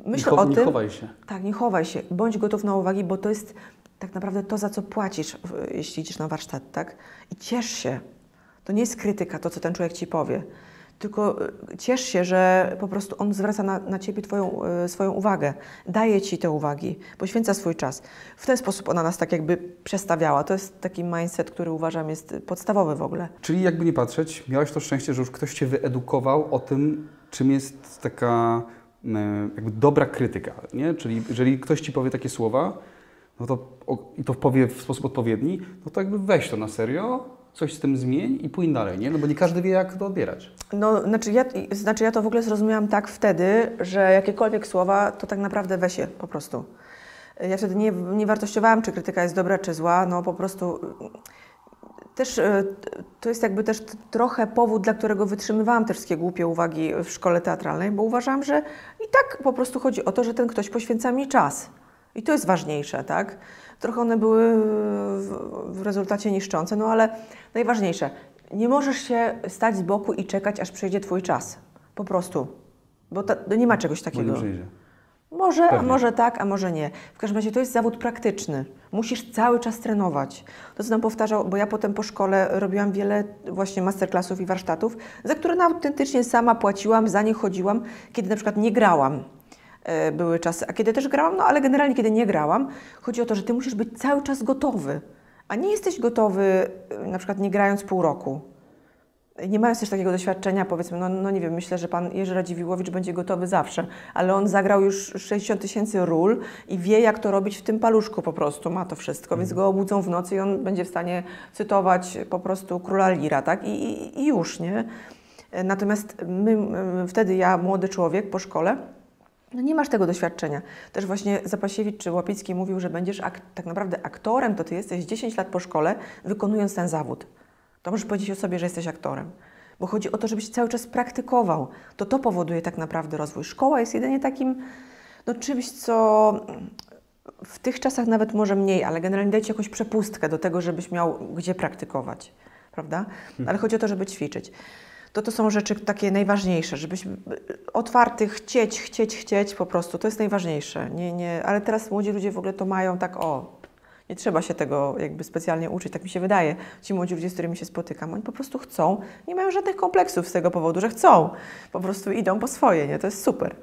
Myśl
nie,
o tym.
Nie chowaj się.
Tak, nie chowaj się. Bądź gotów na uwagi, bo to jest tak naprawdę to, za co płacisz, jeśli idziesz na warsztat, tak? I ciesz się. To nie jest krytyka, to co ten człowiek ci powie tylko y, ciesz się, że po prostu on zwraca na, na ciebie twoją, y, swoją uwagę, daje ci te uwagi, poświęca swój czas. W ten sposób ona nas tak jakby przestawiała. To jest taki mindset, który uważam jest podstawowy w ogóle.
Czyli jakby nie patrzeć, miałeś to szczęście, że już ktoś cię wyedukował o tym, czym jest taka jakby dobra krytyka, nie? Czyli jeżeli ktoś ci powie takie słowa, no to, i to powie w sposób odpowiedni, no to jakby weź to na serio, coś z tym zmień i pójdź dalej, nie? No bo nie każdy wie, jak to odbierać.
No, znaczy ja, znaczy ja to w ogóle zrozumiałam tak wtedy, że jakiekolwiek słowa, to tak naprawdę weź je po prostu. Ja wtedy nie, nie wartościowałam, czy krytyka jest dobra, czy zła, no po prostu też e, to jest jakby też trochę powód, dla którego wytrzymywałam te wszystkie głupie uwagi w szkole teatralnej, bo uważam, że i tak po prostu chodzi o to, że ten ktoś poświęca mi czas. I to jest ważniejsze, tak? Trochę one były w rezultacie niszczące, no ale najważniejsze, nie możesz się stać z boku i czekać, aż przyjdzie Twój czas. Po prostu. Bo ta, nie ma czegoś takiego.
Bo nie
Może, a może tak, a może nie. W każdym razie to jest zawód praktyczny. Musisz cały czas trenować. To, co nam powtarzał, bo ja potem po szkole robiłam wiele właśnie masterclassów i warsztatów, za które autentycznie sama płaciłam, za nie chodziłam, kiedy na przykład nie grałam. E, były czasy, a kiedy też grałam, no ale generalnie kiedy nie grałam, chodzi o to, że ty musisz być cały czas gotowy, a nie jesteś gotowy e, na przykład nie grając pół roku. Nie mając też takiego doświadczenia, powiedzmy, no, no nie wiem, myślę, że pan Jerzy Radziwiłowicz będzie gotowy zawsze, ale on zagrał już 60 tysięcy ról i wie, jak to robić w tym paluszku po prostu, ma to wszystko, więc go obudzą w nocy i on będzie w stanie cytować po prostu Króla Lira, tak? I, i, i już, nie? Natomiast my, wtedy ja, młody człowiek po szkole, no nie masz tego doświadczenia. Też właśnie Zapasiewicz czy Łapicki mówił, że będziesz tak naprawdę aktorem, to ty jesteś 10 lat po szkole, wykonując ten zawód. To możesz powiedzieć o sobie, że jesteś aktorem. Bo chodzi o to, żebyś cały czas praktykował. To to powoduje tak naprawdę rozwój. Szkoła jest jedynie takim no, czymś, co w tych czasach nawet może mniej, ale generalnie daje Ci jakąś przepustkę do tego, żebyś miał gdzie praktykować. Prawda? Ale chodzi o to, żeby ćwiczyć to to są rzeczy takie najważniejsze, żebyś otwarty, chcieć, chcieć, chcieć po prostu, to jest najważniejsze. Nie, nie, ale teraz młodzi ludzie w ogóle to mają tak, o, nie trzeba się tego jakby specjalnie uczyć, tak mi się wydaje. Ci młodzi ludzie, z którymi się spotykam, oni po prostu chcą, nie mają żadnych kompleksów z tego powodu, że chcą. Po prostu idą po swoje, nie? To jest super.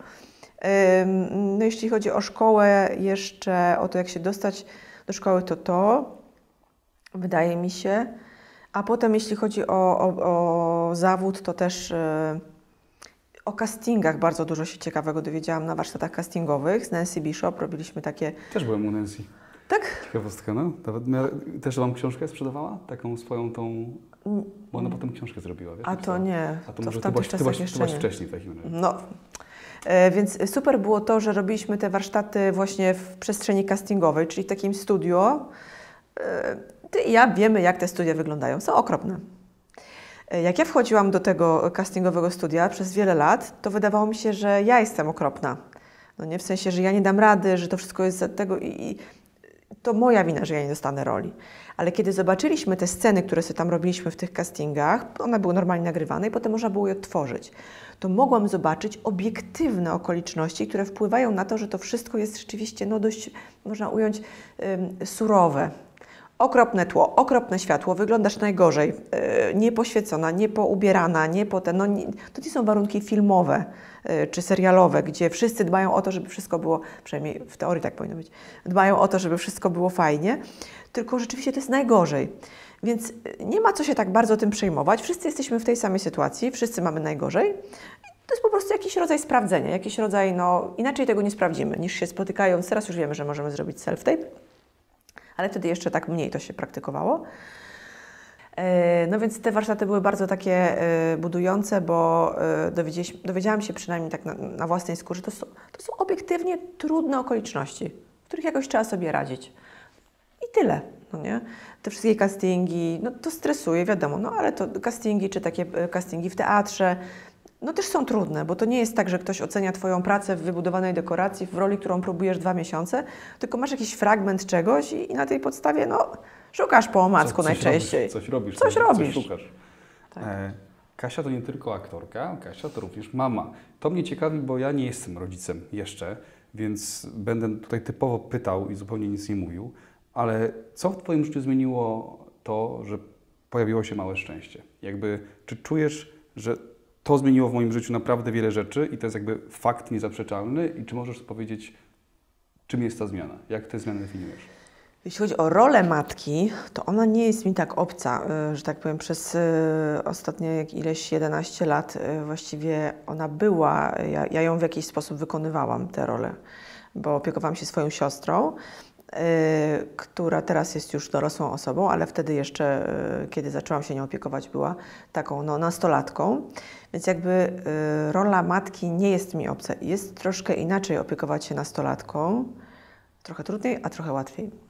No jeśli chodzi o szkołę, jeszcze o to, jak się dostać do szkoły, to to, wydaje mi się, a potem, jeśli chodzi o, o, o zawód, to też e, o castingach bardzo dużo się ciekawego dowiedziałam na warsztatach castingowych z Nancy Bishop. Robiliśmy takie.
Też byłem u Nancy.
Tak?
Ciekawostka, no. Nawet miała, też Wam książkę sprzedawała? Taką swoją tą... Bo ona potem książkę zrobiła, wiesz?
A to nie.
A to, to może ty byłaś, ty byłaś, ty byłaś wcześniej w takim razie.
No. E, więc super było to, że robiliśmy te warsztaty właśnie w przestrzeni castingowej, czyli w takim studio. E, ty i ja wiemy, jak te studia wyglądają. Są okropne. E, jak ja wchodziłam do tego castingowego studia przez wiele lat, to wydawało mi się, że ja jestem okropna. No nie w sensie, że ja nie dam rady, że to wszystko jest za tego i to moja wina, że ja nie dostanę roli. Ale kiedy zobaczyliśmy te sceny, które sobie tam robiliśmy w tych castingach, one były normalnie nagrywane i potem można było je odtworzyć, to mogłam zobaczyć obiektywne okoliczności, które wpływają na to, że to wszystko jest rzeczywiście no, dość, można ująć, surowe Okropne tło, okropne światło, wyglądasz najgorzej, yy, niepoświecona, niepoubierana, nie po ten, no, nie, to nie są warunki filmowe czy serialowe, gdzie wszyscy dbają o to, żeby wszystko było, przynajmniej w teorii tak powinno być, dbają o to, żeby wszystko było fajnie, tylko rzeczywiście to jest najgorzej. Więc yy, nie ma co się tak bardzo tym przejmować. Wszyscy jesteśmy w tej samej sytuacji, wszyscy mamy najgorzej. To jest po prostu jakiś rodzaj sprawdzenia, jakiś rodzaj, no inaczej tego nie sprawdzimy, niż się spotykając. Teraz już wiemy, że możemy zrobić self-tape ale wtedy jeszcze tak mniej to się praktykowało. E, no więc te warsztaty były bardzo takie e, budujące, bo e, dowiedziałam się przynajmniej tak na, na własnej skórze, to są, to są obiektywnie trudne okoliczności, w których jakoś trzeba sobie radzić. I tyle, no nie? Te wszystkie castingi, no to stresuje, wiadomo, no ale to castingi, czy takie castingi w teatrze, no też są trudne, bo to nie jest tak, że ktoś ocenia Twoją pracę w wybudowanej dekoracji, w roli, którą próbujesz dwa miesiące, tylko masz jakiś fragment czegoś i, i na tej podstawie, no, szukasz po omacku
Co,
najczęściej.
Robisz, coś robisz.
Coś,
coś
robisz.
Coś szukasz. Tak. E, Kasia to nie tylko aktorka, Kasia to również mama. To mnie ciekawi, bo ja nie jestem rodzicem jeszcze, więc będę tutaj typowo pytał i zupełnie nic nie mówił, ale co w Twoim życiu zmieniło to, że pojawiło się małe szczęście? Jakby, czy czujesz, że to zmieniło w moim życiu naprawdę wiele rzeczy i to jest jakby fakt niezaprzeczalny. I czy możesz powiedzieć, czym jest ta zmiana? Jak te zmiany definiujesz?
Jeśli chodzi o rolę matki, to ona nie jest mi tak obca, y, że tak powiem, przez y, ostatnie ileś 11 lat y, właściwie ona była, ja, ją w jakiś sposób wykonywałam, tę rolę, bo opiekowałam się swoją siostrą, która teraz jest już dorosłą osobą, ale wtedy jeszcze, kiedy zaczęłam się nią opiekować, była taką no, nastolatką. Więc jakby rola matki nie jest mi obca. Jest troszkę inaczej opiekować się nastolatką. Trochę trudniej, a trochę łatwiej.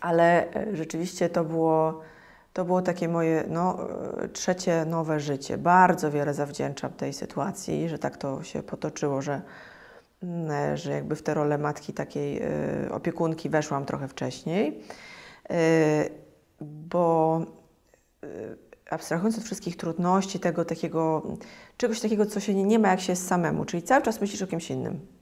Ale y, rzeczywiście to było, to było takie moje no, y, trzecie nowe życie. Bardzo wiele zawdzięczam tej sytuacji, że tak to się potoczyło, że, mm, że jakby w tę rolę matki takiej opiekunki weszłam trochę wcześniej. Bo abstrahując od wszystkich trudności, tego takiego, czegoś takiego, co się nie, nie ma, jak się jest samemu, czyli cały czas myślisz o kimś innym.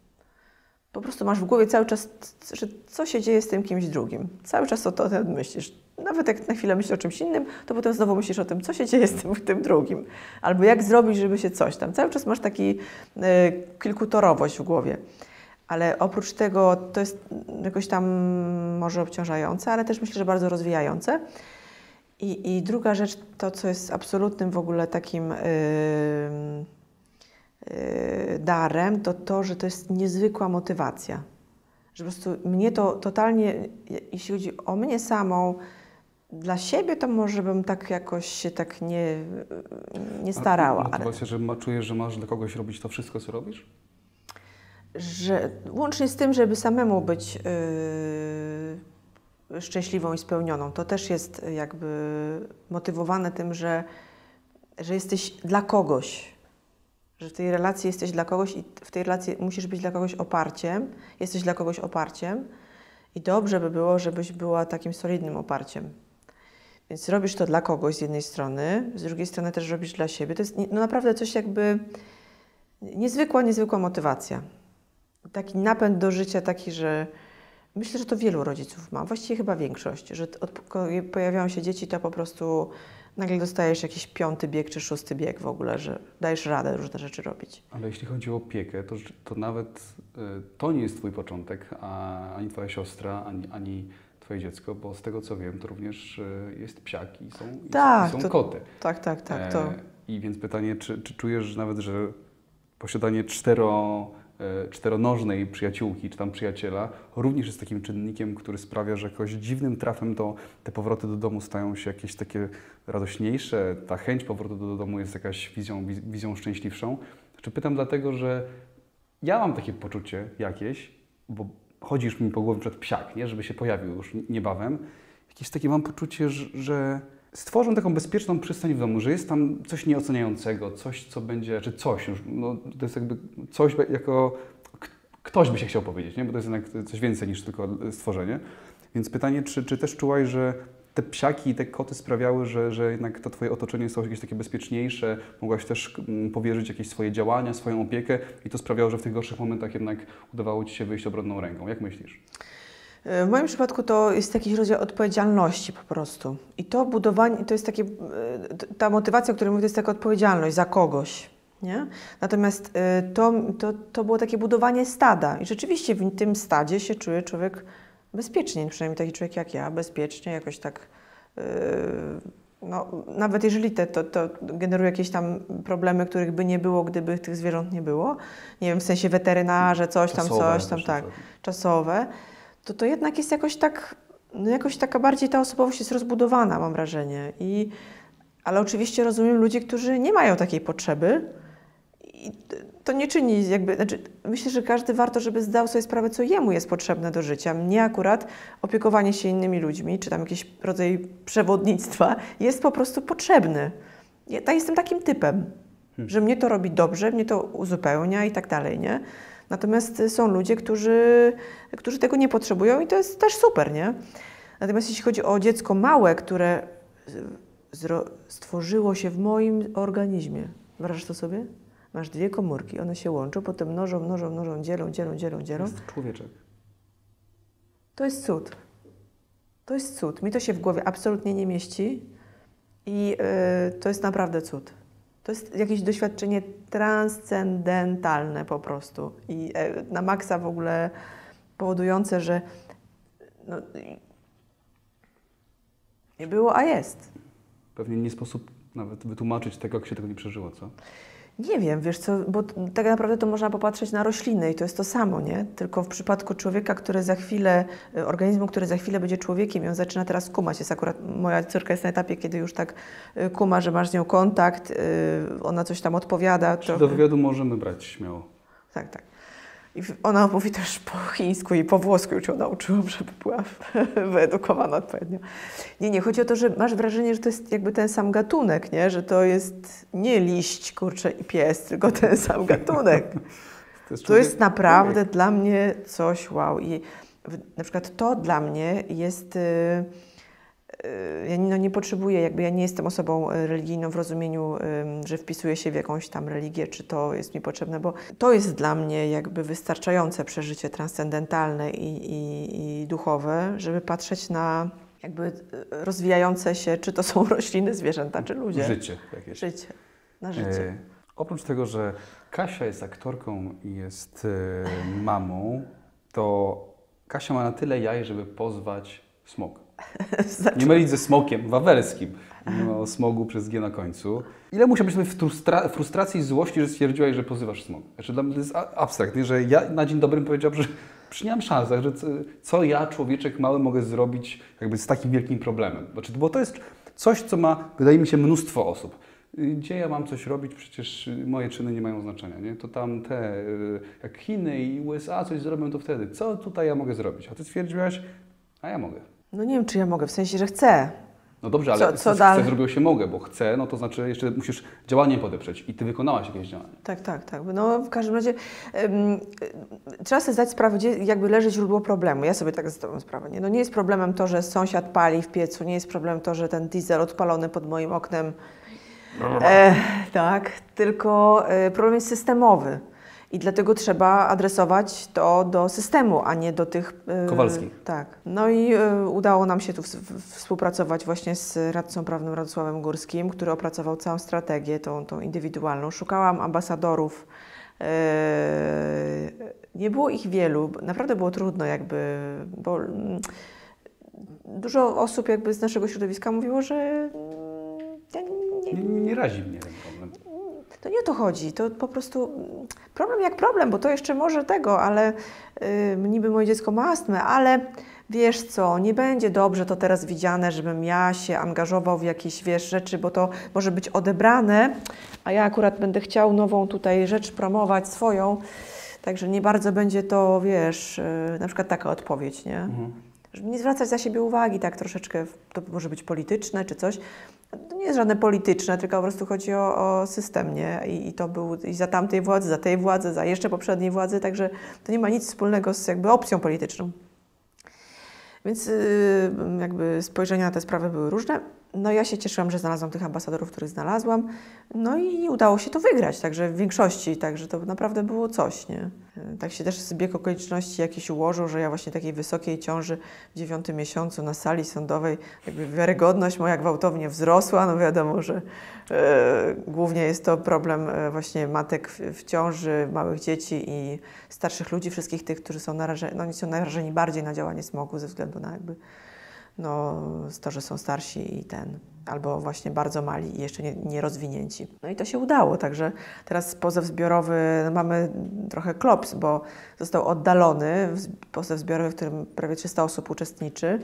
Po prostu masz w głowie cały czas, że co się dzieje z tym kimś drugim. Cały czas o to myślisz. Nawet jak na chwilę myślisz o czymś innym, to potem znowu myślisz o tym, co się dzieje z tym, tym drugim. Albo jak zrobić, żeby się coś tam. Cały czas masz taki y, kilkutorowość w głowie. Ale oprócz tego to jest jakoś tam może obciążające, ale też myślę, że bardzo rozwijające. I, I druga rzecz, to co jest absolutnym w ogóle takim yy, darem, to to, że to jest niezwykła motywacja. Że po prostu mnie to totalnie, jeśli chodzi o mnie samą, dla siebie to może bym tak jakoś się tak nie, nie starała.
A motywacja, ale... że czujesz, że masz dla kogoś robić to wszystko, co robisz?
Że łącznie z tym, żeby samemu być... Yy, szczęśliwą i spełnioną. To też jest jakby motywowane tym, że, że jesteś dla kogoś, że w tej relacji jesteś dla kogoś i w tej relacji musisz być dla kogoś oparciem, jesteś dla kogoś oparciem i dobrze by było, żebyś była takim solidnym oparciem. Więc robisz to dla kogoś z jednej strony, z drugiej strony też robisz dla siebie. To jest no naprawdę coś jakby niezwykła, niezwykła motywacja. Taki napęd do życia, taki, że Myślę, że to wielu rodziców ma, właściwie chyba większość, że od, pojawiają się dzieci, to po prostu nagle dostajesz jakiś piąty bieg czy szósty bieg w ogóle, że dajesz radę różne rzeczy robić.
Ale jeśli chodzi o opiekę, to, to nawet y, to nie jest Twój początek, a, ani Twoja siostra, ani, ani Twoje dziecko, bo z tego co wiem, to również y, jest psiak i są, tak, są, i są to, koty.
Tak, tak, tak. To... E,
I więc pytanie, czy, czy czujesz nawet, że posiadanie cztero E, czteronożnej przyjaciółki czy tam przyjaciela również jest takim czynnikiem, który sprawia, że jakoś dziwnym trafem to te powroty do domu stają się jakieś takie radośniejsze, ta chęć powrotu do domu jest jakaś wizją, wizją szczęśliwszą. Czy pytam dlatego, że ja mam takie poczucie jakieś, bo chodzisz mi po głowie przed psiak, nie? żeby się pojawił już niebawem. Jakieś takie mam poczucie, że stworzą taką bezpieczną przystań w domu, że jest tam coś nieoceniającego, coś, co będzie, czy coś już, no, to jest jakby coś jako ktoś by się chciał powiedzieć, nie? bo to jest jednak coś więcej niż tylko stworzenie. Więc pytanie, czy, czy też czułaś, że te psiaki i te koty sprawiały, że, że jednak to Twoje otoczenie stało jakieś takie bezpieczniejsze, mogłaś też mm, powierzyć jakieś swoje działania, swoją opiekę i to sprawiało, że w tych gorszych momentach jednak udawało Ci się wyjść obronną ręką. Jak myślisz?
W moim przypadku to jest jakiś rodzaj odpowiedzialności po prostu. I to budowanie, to jest takie, e, ta motywacja, o której mówię, to jest taka odpowiedzialność za kogoś. Nie? Natomiast e, to, to, to było takie budowanie stada. I rzeczywiście w tym stadzie się czuje człowiek bezpiecznie, przynajmniej taki człowiek jak ja, bezpiecznie, jakoś tak. Yy, no, nawet jeżeli te, to, to generuje jakieś tam problemy, których by nie było, gdyby tych zwierząt nie było, nie wiem, w sensie weterynarze, coś tam,
Czasowe
coś tam, tak, czasowe, to to jednak jest jakoś tak, no jakoś taka bardziej ta osobowość jest rozbudowana, mam wrażenie. I, ale oczywiście rozumiem ludzi, którzy nie mają takiej potrzeby i to nie czyni jakby, znaczy myślę, że każdy warto, żeby zdał sobie sprawę, co jemu jest potrzebne do życia. Mnie akurat opiekowanie się innymi ludźmi, czy tam jakiś rodzaj przewodnictwa jest po prostu potrzebny. Ja jestem takim typem, że mnie to robi dobrze, mnie to uzupełnia i tak dalej, nie? Natomiast są ludzie, którzy, którzy tego nie potrzebują i to jest też super, nie? Natomiast jeśli chodzi o dziecko małe, które zro- stworzyło się w moim organizmie, wyobrażasz to sobie? Masz dwie komórki, one się łączą, potem mnożą, mnożą, mnożą, dzielą, dzielą, dzielą, dzielą.
Jest człowieczek.
To jest cud. To jest cud. Mi to się w głowie absolutnie nie mieści i y, to jest naprawdę cud. To jest jakieś doświadczenie transcendentalne po prostu i e, na maksa w ogóle powodujące, że no, nie było, a jest.
Pewnie nie sposób nawet wytłumaczyć tego, jak się tego nie przeżyło, co?
Nie wiem, wiesz co, bo tak naprawdę to można popatrzeć na rośliny i to jest to samo, nie? Tylko w przypadku człowieka, który za chwilę, y, organizmu, który za chwilę będzie człowiekiem i on zaczyna teraz kumać, jest akurat, moja córka jest na etapie, kiedy już tak y, kuma, że masz z nią kontakt, y, ona coś tam odpowiada.
Czy do wywiadu możemy brać śmiało?
Tak, tak. I ona mówi też po chińsku i po włosku już ją nauczyłam, żeby była wyedukowana odpowiednio. Nie, nie, chodzi o to, że masz wrażenie, że to jest jakby ten sam gatunek, nie? Że to jest nie liść, kurczę i pies, tylko ten sam gatunek.
To jest,
To jest naprawdę
człowiek.
dla mnie coś wow. I na przykład to dla mnie jest. y, y, Ja no nie potrzebuję, jakby ja nie jestem osobą y, religijną w rozumieniu, że wpisuję się w jakąś tam religię, czy to jest mi potrzebne, bo to jest dla mnie jakby wystarczające przeżycie transcendentalne i, i, i duchowe, żeby patrzeć na jakby y, rozwijające się, czy to są rośliny, zwierzęta, czy ludzie.
Życie jakieś.
Życie. Na życie.
E, oprócz tego, że Kasia jest aktorką i jest e, mamą, to Kasia ma na tyle jaj, żeby pozwać smog. Nie mylić ze smokiem wawelskim. No, o smogu przez G na końcu. Ile musiał być sobie frustra- frustracji i złości, że stwierdziłaś, że pozywasz smog? Znaczy, dla mnie to jest abstrakt, że ja na dzień dobry powiedział, że przecież nie mam szans, że co, co ja, człowieczek mały, mogę zrobić jakby z takim wielkim problemem. Znaczy, bo to jest coś, co ma, wydaje mi się, mnóstwo osób. Y, Gdzie ja mam coś robić? Przecież y, moje czyny nie mają znaczenia, nie? To tam te, y, jak Chiny i USA coś zrobią, to wtedy. Co tutaj ja mogę zrobić? A ty stwierdziłaś, a ja mogę.
No nie wiem, czy ja mogę, w sensie, że chcę.
No dobrze, ale
Co-
co, chcę
dalej?
zrobiło się mogę, bo chcę, no to znaczy jeszcze musisz działanie podeprzeć i ty wykonałaś jakieś działanie.
Tak, tak, tak. No w każdym razie y, trzeba sobie zdać sprawę, gdzie jakby leży źródło problemu. Ja sobie tak zdałem sprawę. Nie? No nie jest problemem to, że sąsiad pali w piecu, nie jest problemem to, że ten diesel odpalony pod moim oknem. E, tak, tylko e, problem jest systemowy. I dlatego trzeba adresować to do systemu, a nie do tych. e,
Kowalskich.
Tak. No i e, udało nam się tu współpracować właśnie z radcą prawnym Radosławem Górskim, który opracował całą strategię, tą, tą indywidualną. Szukałam ambasadorów. E, nie było ich wielu, naprawdę było trudno, jakby, bo mm, dużo osób jakby z naszego środowiska mówiło, że mm, nie,
Nie, nie, razi mnie.
To nie o to chodzi. To po prostu problem jak problem, bo to jeszcze może tego, ale y, niby moje dziecko ma astmę, ale wiesz co, nie będzie dobrze to teraz widziane, żebym ja się angażował w jakieś wiesz, rzeczy, bo to może być odebrane, a ja akurat będę chciał nową tutaj rzecz promować swoją. Także nie bardzo będzie to, wiesz, y, na przykład taka odpowiedź, nie?
Mhm.
Żeby nie zwracać za siebie uwagi, tak troszeczkę, to może być polityczne czy coś. To nie jest żadne polityczne, tylko po prostu chodzi o, o system, nie? I, I to był i za tamtej władzy, za tej władzy, za jeszcze poprzedniej władzy, także to nie ma nic wspólnego z jakby opcją polityczną. Więc y, jakby spojrzenia na te sprawy były różne. No ja się cieszyłam, że znalazłam tych ambasadorów, których znalazłam. No i udało się to wygrać, także w większości, także to naprawdę było coś, nie? Tak się też zbieg okoliczności jakiś ułożył, że ja właśnie takiej wysokiej ciąży w dziewiątym miesiącu na sali sądowej, jakby wiarygodność moja gwałtownie wzrosła, no wiadomo, że e, głównie jest to problem e, właśnie matek w, w, ciąży, małych dzieci i starszych ludzi, wszystkich tych, którzy są narażeni, no oni są narażeni bardziej na działanie smogu ze względu na jakby no, to, że są starsi i ten, albo właśnie bardzo mali i jeszcze nie, nierozwinięci. No i to się udało, także teraz pozew zbiorowy no mamy trochę klops, bo został oddalony, pozew zbiorowy, w którym prawie 300 osób uczestniczy.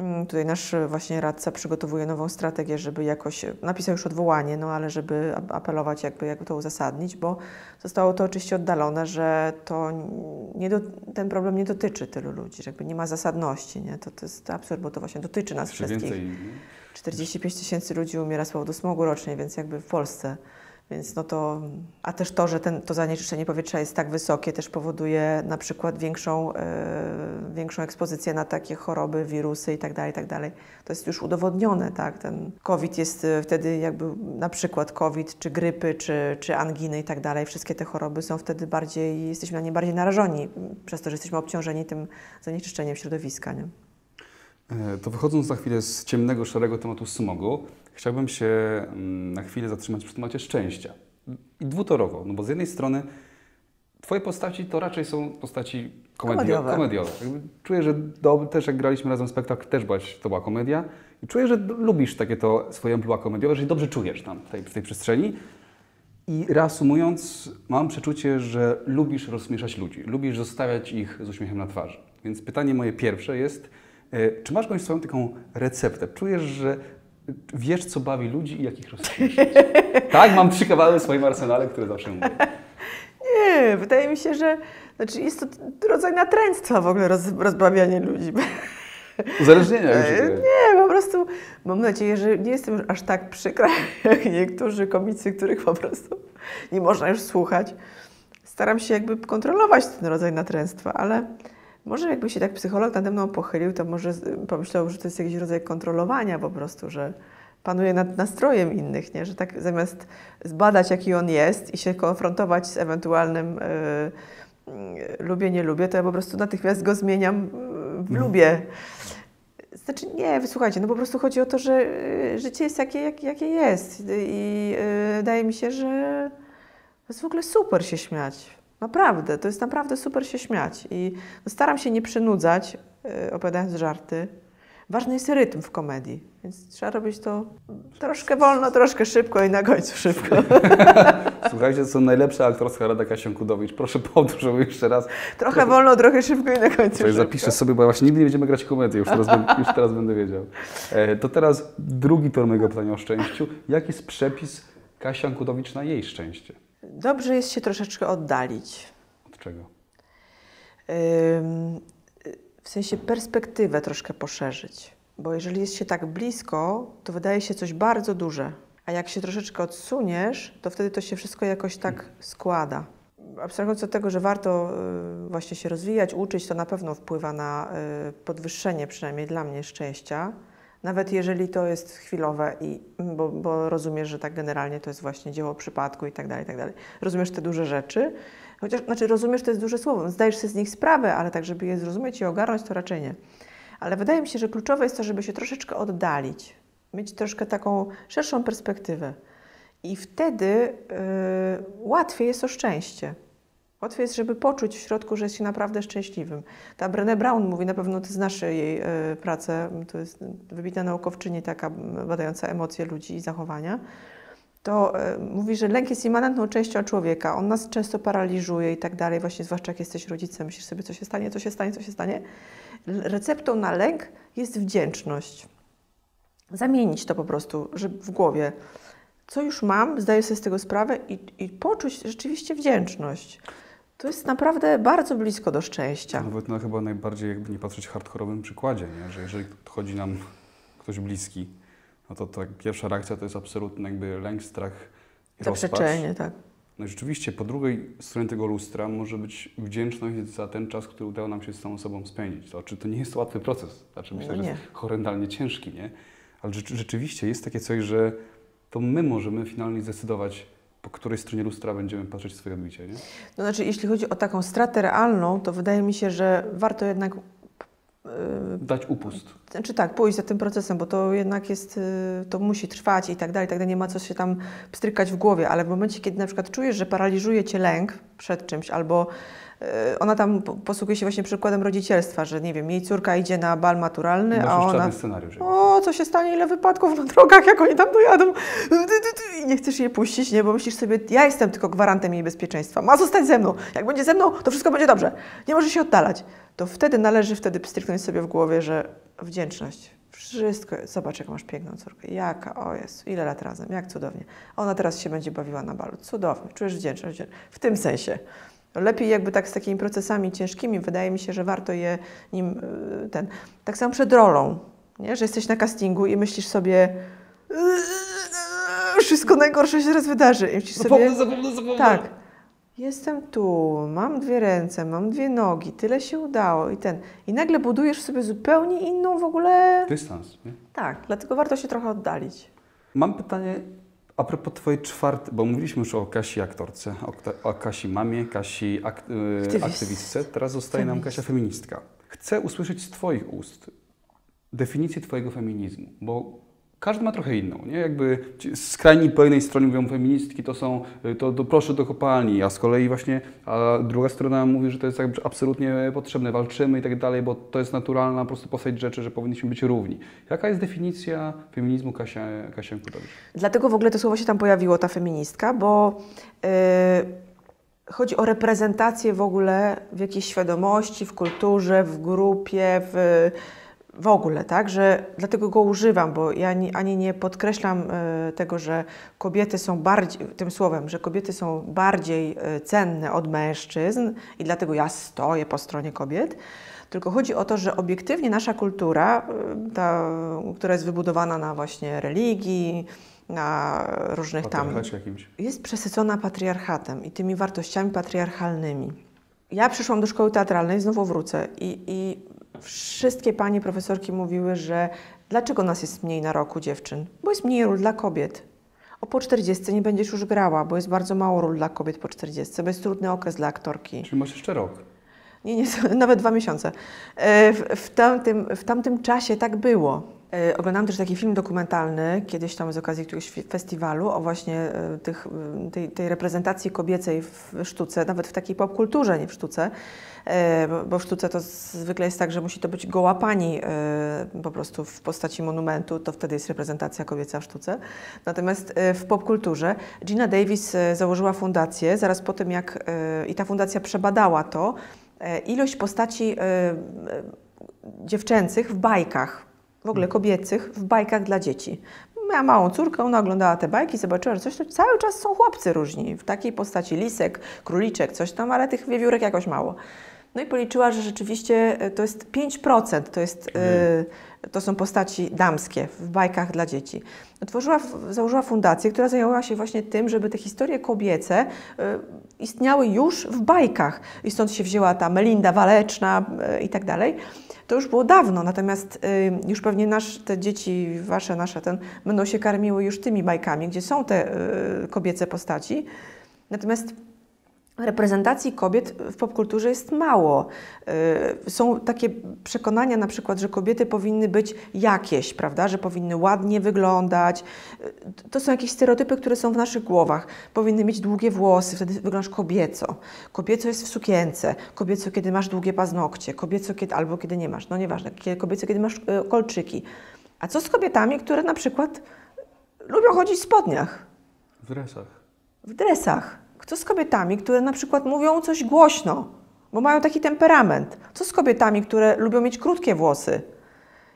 Mm, tutaj nasz właśnie radca przygotowuje nową strategię, żeby jakoś, napisał już odwołanie, no ale żeby apelować, jakby, jakby to uzasadnić, bo zostało to oczywiście oddalone, że to nie do, ten problem nie dotyczy tylu ludzi, że jakby nie ma zasadności, nie? To, to jest absurd, bo to właśnie dotyczy nas wszystkich. Więcej. 45 tysięcy ludzi umiera z powodu smogu rocznie, więc jakby w Polsce więc no to, a też to, że ten, to zanieczyszczenie powietrza jest tak wysokie, też powoduje na przykład większą, e, większą ekspozycję na takie choroby, wirusy itd., tak itd. Tak to jest już udowodnione, tak? Ten COVID jest e, wtedy jakby na przykład COVID, czy grypy, czy, czy anginy i tak. Wszystkie te choroby są wtedy bardziej, jesteśmy na nie bardziej narażeni, przez to, że jesteśmy obciążeni tym zanieczyszczeniem środowiska, nie?
E, to wychodząc za chwilę z ciemnego, szarego tematu smogu, chciałbym się mm, na chwilę zatrzymać przy temacie szczęścia. I dwutorowo, no bo z jednej strony Twoje postaci to raczej są postaci komediowe. komediowe. Czuję, że do, też jak graliśmy razem spektakl, też byłaś, to była komedia. I czuję, że lubisz takie to swoje amplua komediowe, że się dobrze czujesz tam w tej, w tej przestrzeni. I reasumując, mam przeczucie, że lubisz rozśmieszać ludzi, lubisz zostawiać ich z uśmiechem na twarzy. Więc pytanie moje pierwsze jest, e, czy masz jakąś swoją taką receptę? Czujesz, że wiesz, co bawi ludzi i jakich rozśmieszyć. tak, mam trzy kawały w swoim arsenale, które zawsze mówię.
Nie, wydaje mi się, że znaczy jest to rodzaj natręctwa w ogóle roz, rozbawianie ludzi.
Uzależnienia już.
Nie, po prostu mam nadzieję, że nie jestem już aż tak przykra jak niektórzy komicy, których po prostu nie można już słuchać. Staram się jakby kontrolować ten rodzaj natręctwa, ale może jakby się tak psycholog nade mną pochylił, to może pomyślał, że to jest jakiś rodzaj kontrolowania po prostu, że panuje nad nastrojem innych, nie? że tak zamiast zbadać, jaki on jest i się konfrontować z ewentualnym yy, yy, lubię, nie lubię, to ja po prostu natychmiast go zmieniam y, w mhm. lubię. Znaczy nie, wysłuchajcie, no po prostu chodzi o to, że y, życie jest jakie, jak, jakie jest i yy, wydaje mi się, że to jest w ogóle super się śmiać. Naprawdę, to jest naprawdę super się śmiać. I staram się nie przynudzać, yy, opowiadając żarty. Ważny jest rytm w komedii, więc trzeba robić to troszkę wolno, troszkę szybko i na końcu szybko.
Słuchajcie, to są najlepsza aktorska rada Kasia Kudowicz. Proszę powtórz jeszcze raz.
Trochę, trochę wolno, trochę szybko i na końcu szybko.
Zapiszę sobie, bo właśnie nigdy nie będziemy grać komedię, już teraz, będę, już teraz będę wiedział. E, to teraz drugi tor mojego pytania o szczęściu. Jaki jest przepis Kasia Kudowicz na jej szczęście?
Dobrze jest się troszeczkę oddalić.
Od czego?
w sensie perspektywę troszkę poszerzyć. Bo jeżeli jest się tak blisko, to wydaje się coś bardzo duże. A jak się troszeczkę odsuniesz, to wtedy to się wszystko jakoś tak składa. Abstrahując od tego, że warto y, właśnie się rozwijać, uczyć, to na pewno wpływa na y, podwyższenie, przynajmniej dla mnie, szczęścia. Nawet jeżeli to jest chwilowe, i, bo, bo rozumiesz, że tak generalnie to jest właśnie dzieło przypadku i tak dalej, i tak dalej. Rozumiesz te duże rzeczy, chociaż, znaczy rozumiesz to jest duże słowo, zdajesz sobie z nich sprawę, ale tak, żeby je zrozumieć i ogarnąć, to raczej nie. Ale wydaje mi się, że kluczowe jest to, żeby się troszeczkę oddalić, mieć troszkę taką szerszą perspektywę. I wtedy yy, łatwiej jest o szczęście. Łatwiej jest, żeby poczuć w środku, że jest się naprawdę szczęśliwym. Ta Brené Brown mówi, na pewno ty znasz jej y, pracę, to jest wybitna naukowczyni taka badająca emocje ludzi i zachowania, to y, mówi, że lęk jest immanentną częścią człowieka. On nas często paraliżuje i tak dalej, właśnie zwłaszcza jak jesteś rodzicem, myślisz sobie, co się stanie, co się stanie, co się stanie. Receptą na lęk jest wdzięczność. Zamienić to po prostu że w głowie. Co już mam, zdaję sobie z tego sprawę i, i poczuć rzeczywiście wdzięczność. To jest naprawdę bardzo blisko do szczęścia.
Nawet na chyba najbardziej, jakby nie patrzeć, hardkorowym przykładzie, nie? że jeżeli chodzi nam ktoś bliski, no to tak pierwsza reakcja to jest absolutny jakby lęk, strach i
Zaprzeczenie, tak.
No i rzeczywiście po drugiej stronie tego lustra może być wdzięczność za ten czas, który udało nam się z tą osobą spędzić. To, czy to nie jest łatwy proces? Znaczy myślę,
No
że jest horrendalnie ciężki, nie? Ale rzeczy- rzeczywiście jest takie coś, że to my możemy finalnie zdecydować, po której stronie lustra będziemy patrzeć swoje odbicie, nie?
No znaczy, jeśli chodzi o taką stratę realną, to wydaje mi się, że warto jednak yy,
Dać upust.
Znaczy tak, pójść za tym procesem, bo to jednak jest, y, to musi trwać i tak dalej, i tak dalej, nie ma co się tam pstrykać w głowie, ale w momencie, kiedy na przykład czujesz, że paraliżuje Cię lęk przed czymś, albo ona tam po- posługuje się właśnie przykładem rodzicielstwa, że nie wiem, jej córka idzie na bal maturalny,
Masz
a
już
ona...
scenariusz.
O, co się stanie, ile wypadków na drogach, jak oni tam dojadą. I nie chcesz jej puścić, nie? Bo myślisz sobie, ja jestem tylko gwarantem jej bezpieczeństwa. Ma zostać ze mną. Jak będzie ze mną, to wszystko będzie dobrze. Nie może się oddalać. To wtedy należy wtedy pstryknąć sobie w głowie, że wdzięczność. Wszystko, zobacz jak masz piękną córkę. Jaka, o jest, ile lat razem, jak cudownie. Ona teraz się będzie bawiła na balu. Cudownie, czujesz wdzięczność. W tym sensie. Lepiej jakby tak z takimi procesami ciężkimi, wydaje mi się, że warto je nim y, ten. Tak samo przed rolą, nie? że jesteś na castingu i myślisz sobie "Yy, wszystko najgorsze się teraz wydarzy. I myślisz sobie,
zapomnę, zapomnę.
tak, jestem tu, mam dwie ręce, mam dwie nogi, tyle się udało i ten. I nagle budujesz sobie zupełnie inną w ogóle...
Dystans, nie?
Tak, dlatego warto się trochę oddalić.
Mam pytanie a propos Twojej czwartej, bo mówiliśmy już o Kasi aktorce, o, o Kasi mamie, Kasi ak, y,
Aktywist-
aktywistce, teraz zostaje nam
feminist.
Kasia feministka. Chcę usłyszeć z Twoich ust definicję Twojego feminizmu, bo każdy ma trochę inną, nie? Jakby skrajni po jednej stronie mówią feministki to są, to, to proszę do kopalni, a z kolei właśnie a druga strona mówi, że to jest jakby absolutnie potrzebne, walczymy i tak dalej, bo to jest naturalna po prostu postać rzeczy, że powinniśmy być równi. Jaka jest definicja feminizmu Kasia, Kasia Kutowicz?
Dlatego w ogóle to słowo się tam pojawiło, ta feministka, bo yy, chodzi o reprezentację w ogóle w jakiejś świadomości, w kulturze, w grupie, w, w ogóle, tak? Że dlatego go używam, bo ja ani, ani nie podkreślam yy, tego, że kobiety są bardziej, tym słowem, że kobiety są bardziej yy, cenne od mężczyzn i dlatego ja stoję po stronie kobiet. Tylko chodzi o to, że obiektywnie nasza kultura, y, ta, która jest wybudowana na właśnie religii, na różnych tam
jakimś.
jest przesycona patriarchatem i tymi wartościami patriarchalnymi. Ja przyszłam do szkoły teatralnej, znowu wrócę, i, i wszystkie panie profesorki mówiły, że dlaczego nas jest mniej na roku dziewczyn? Bo jest mniej ról dla kobiet. O po 40 nie będziesz już grała, bo jest bardzo mało ról dla kobiet po 40, bo jest trudny okres dla aktorki.
Czyli masz jeszcze rok.
Nie, nie, nawet dwa miesiące. E, W, w, tamtym, w tamtym czasie tak było. E, Oglądałam też taki film dokumentalny, kiedyś tam z okazji jakiegoś festiwalu, o właśnie e, tych, tej, tej reprezentacji kobiecej w sztuce, nawet w takiej popkulturze, nie w sztuce, bo- bo w sztuce to zwykle jest tak, że musi to być goła pani e, po prostu w postaci monumentu, to wtedy jest reprezentacja kobieca w sztuce. Natomiast e, w popkulturze Gina Davis e, założyła fundację zaraz po tym, jak e, i ta fundacja przebadała to, e, ilość postaci e, e, dziewczęcych w bajkach, w ogóle kobiecych, w bajkach dla dzieci. Miała małą córkę, ona oglądała te bajki, zobaczyła, że coś to cały czas są chłopcy różni, w takiej postaci lisek, króliczek, coś tam, ale tych wiewiórek jakoś mało. No i policzyła, że rzeczywiście e, to jest 5%, to, jest, e, to są postaci damskie w bajkach dla dzieci. Otworzyła, założyła fundację, która zajęła się właśnie tym, żeby te historie kobiece e, istniały już w bajkach. I stąd się wzięła ta Melinda Waleczna i tak dalej. To już było dawno, natomiast już pewnie nasz, te dzieci, wasze, nasze, ten, będą się karmiły już tymi bajkami, gdzie są te kobiece postaci. Natomiast reprezentacji kobiet w popkulturze jest mało. Y, Są takie przekonania na przykład, że kobiety powinny być jakieś, prawda, że powinny ładnie wyglądać. Y, To są jakieś stereotypy, które są w naszych głowach. Powinny mieć długie włosy, wtedy wyglądasz kobieco. Kobieco jest w sukience, kobieco kiedy masz długie paznokcie, kobieco kiedy, albo kiedy nie masz, no nieważne, kobieco kiedy masz y, kolczyki. A co z kobietami, które na przykład lubią chodzić w spodniach?
W dresach.
w dresach. Co z kobietami, które na przykład mówią coś głośno, bo mają taki temperament? Co z kobietami, które lubią mieć krótkie włosy?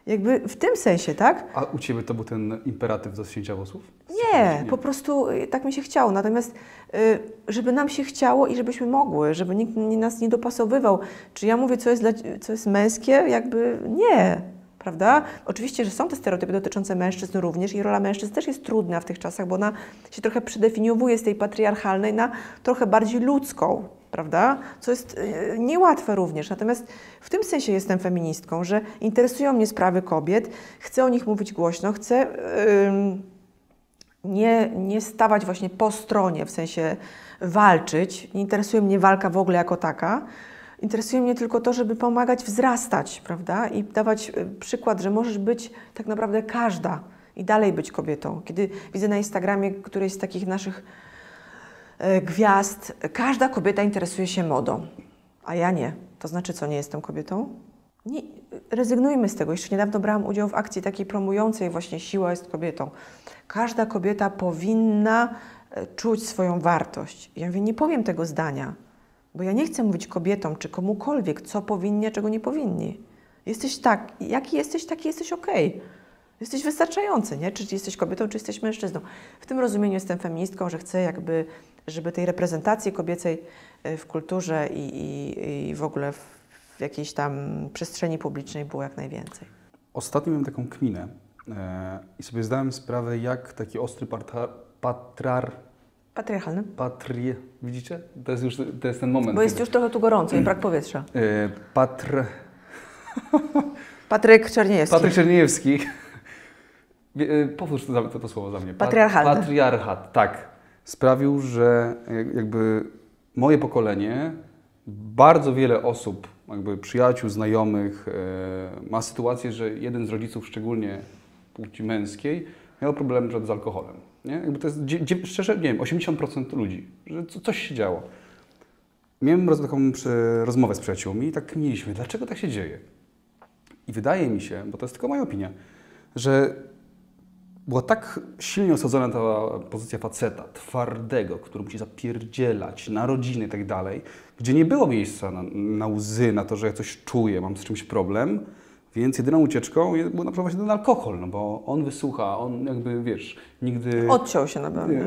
Jakby w tym sensie, tak?
A u Ciebie to był ten imperatyw do ścięcia włosów?
Nie, po prostu y, tak mi się chciało. Natomiast, y, żeby nam się chciało i żebyśmy mogły, żeby nikt nie, nas nie dopasowywał. Czy ja mówię, co jest, dla, co jest męskie? Jakby nie. Prawda? Oczywiście, że są te stereotypy dotyczące mężczyzn również i rola mężczyzn też jest trudna w tych czasach, bo ona się trochę przedefiniowuje z tej patriarchalnej na trochę bardziej ludzką, prawda? Co jest e, niełatwe również. Natomiast w tym sensie jestem feministką, że interesują mnie sprawy kobiet, chcę o nich mówić głośno, chcę nie, nie stawać właśnie po stronie, w sensie walczyć. Nie interesuje mnie walka w ogóle jako taka. Interesuje mnie tylko to, żeby pomagać wzrastać, prawda? I dawać y, przykład, że możesz być tak naprawdę każda i dalej być kobietą. Kiedy widzę na Instagramie którejś z takich naszych e, gwiazd, każda kobieta interesuje się modą, a ja nie. To znaczy co, nie jestem kobietą? Nie, rezygnujmy z tego. Jeszcze niedawno brałam udział w akcji takiej promującej właśnie siła jest kobietą. Każda kobieta powinna e, czuć swoją wartość. Ja mówię, nie powiem tego zdania, bo ja nie chcę mówić kobietom czy komukolwiek, co powinni, a czego nie powinni. Jesteś tak, jaki jesteś, taki jesteś okej. Jesteś wystarczający, nie? Czy jesteś kobietą, czy jesteś mężczyzną. W tym rozumieniu jestem feministką, że chcę jakby, żeby tej reprezentacji kobiecej e, w kulturze i, i, i w ogóle w, w jakiejś tam przestrzeni publicznej było jak najwięcej.
Ostatnio miałem taką kminę e, i sobie zdałem sprawę, jak taki ostry patrar, patrar
Patriarchalny.
Patri... Widzicie? To jest już to jest ten moment.
Bo jest już trochę tu gorąco i brak powietrza.
E, patr...
Patryk Czerniejewski.
Patryk Czerniejewski. E, powtórz to, to, to słowo za mnie.
Patriarchalny.
Patriarchat, tak. Sprawił, że jakby moje pokolenie, bardzo wiele osób, jakby przyjaciół, znajomych, e, ma sytuację, że jeden z rodziców, szczególnie płci męskiej, miał problem z alkoholem. Nie? Jakby to jest, szczerze, nie wiem, 80% ludzi, że coś się działo. Miałem taką rozmowę z przyjaciółmi i tak mieliśmy, dlaczego tak się dzieje? I wydaje mi się, bo to jest tylko moja opinia, że była tak silnie osadzona ta pozycja faceta, twardego, który musi zapierdzielać na rodziny i tak dalej, gdzie nie było miejsca na, na łzy, na to, że ja coś czuję, mam z czymś problem, więc jedyną ucieczką był na przykład właśnie ten alkohol, no bo on wysłucha, on jakby, wiesz, nigdy...
Odciął się na pewno.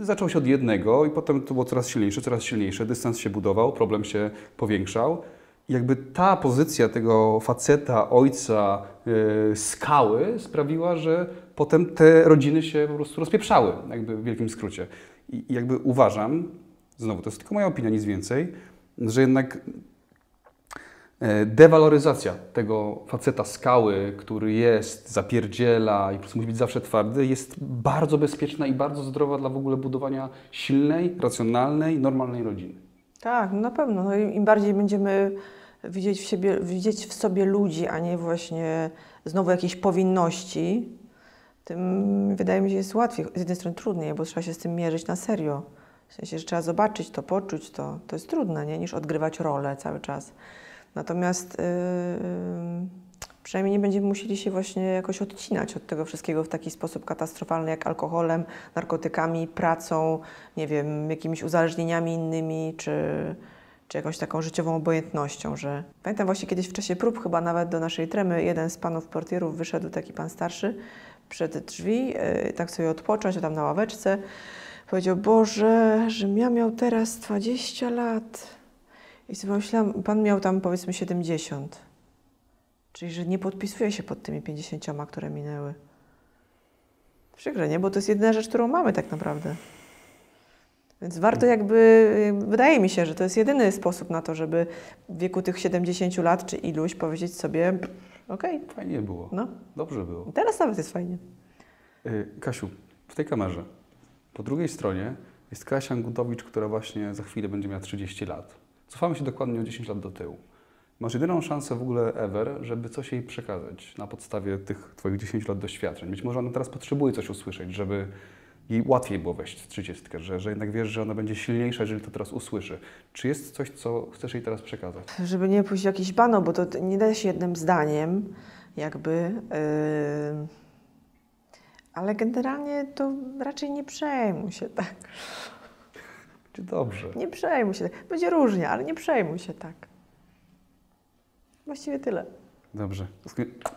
Zaczął się od jednego i potem to było coraz silniejsze, coraz silniejsze, dystans się budował, problem się powiększał. I jakby ta pozycja tego faceta, ojca, yy, skały sprawiła, że potem te rodziny się po prostu rozpieprzały, jakby w wielkim skrócie. I, jakby uważam, znowu, to jest tylko moja opinia, nic więcej, że jednak dewaloryzacja tego faceta skały, który jest, zapierdziela i musi być zawsze twardy, jest bardzo bezpieczna i bardzo zdrowa dla w ogóle budowania silnej, racjonalnej, normalnej rodziny.
Tak, no na pewno. No Im bardziej będziemy widzieć w, siebie, widzieć w sobie ludzi, a nie właśnie znowu jakieś powinności, tym wydaje mi się jest łatwiej. Z jednej strony trudniej, bo trzeba się z tym mierzyć na serio. W sensie, że trzeba zobaczyć to, poczuć to. To jest trudne, nie? niż odgrywać rolę cały czas. Natomiast yy, przynajmniej nie będziemy musieli się właśnie jakoś odcinać od tego wszystkiego w taki sposób katastrofalny jak alkoholem, narkotykami, pracą, nie wiem, jakimiś uzależnieniami innymi, czy, czy jakąś taką życiową obojętnością, że... Pamiętam właśnie kiedyś w czasie prób, chyba nawet do naszej tremy, jeden z panów portierów wyszedł, taki pan starszy, przed drzwi, yy, tak sobie odpocząć, tam na ławeczce, powiedział, Boże, żebym ja miał teraz 20 lat, i sobie myślałam, pan miał tam powiedzmy 70. Czyli, że nie podpisuje się pod tymi 50, które minęły. Przykre, nie? Bo to jest jedyna rzecz, którą mamy tak naprawdę. Więc warto jakby, wydaje mi się, że to jest jedyny sposób na to, żeby w wieku tych 70 lat czy iluś powiedzieć sobie, okej. Okay.
Fajnie było. No. Dobrze było.
Teraz nawet jest fajnie.
Y, Kasiu, w tej kamerze po drugiej stronie jest Kasia Gutowicz, która właśnie za chwilę będzie miała 30 lat. Cofamy się dokładnie o 10 lat do tyłu. Masz jedyną szansę w ogóle ever, żeby coś jej przekazać na podstawie tych Twoich 10 lat doświadczeń. Być może ona teraz potrzebuje coś usłyszeć, żeby jej łatwiej było wejść w 30, że, że jednak wiesz, że ona będzie silniejsza, jeżeli to teraz usłyszy. Czy jest coś, co chcesz jej teraz przekazać?
Żeby nie pójść w jakiś bano, bo to nie da się jednym zdaniem, jakby. Yy... Ale generalnie to raczej nie przejmuj się tak.
Będzie dobrze.
Nie przejmuj się. Będzie różnie, ale nie przejmuj się tak. Właściwie tyle.
Dobrze.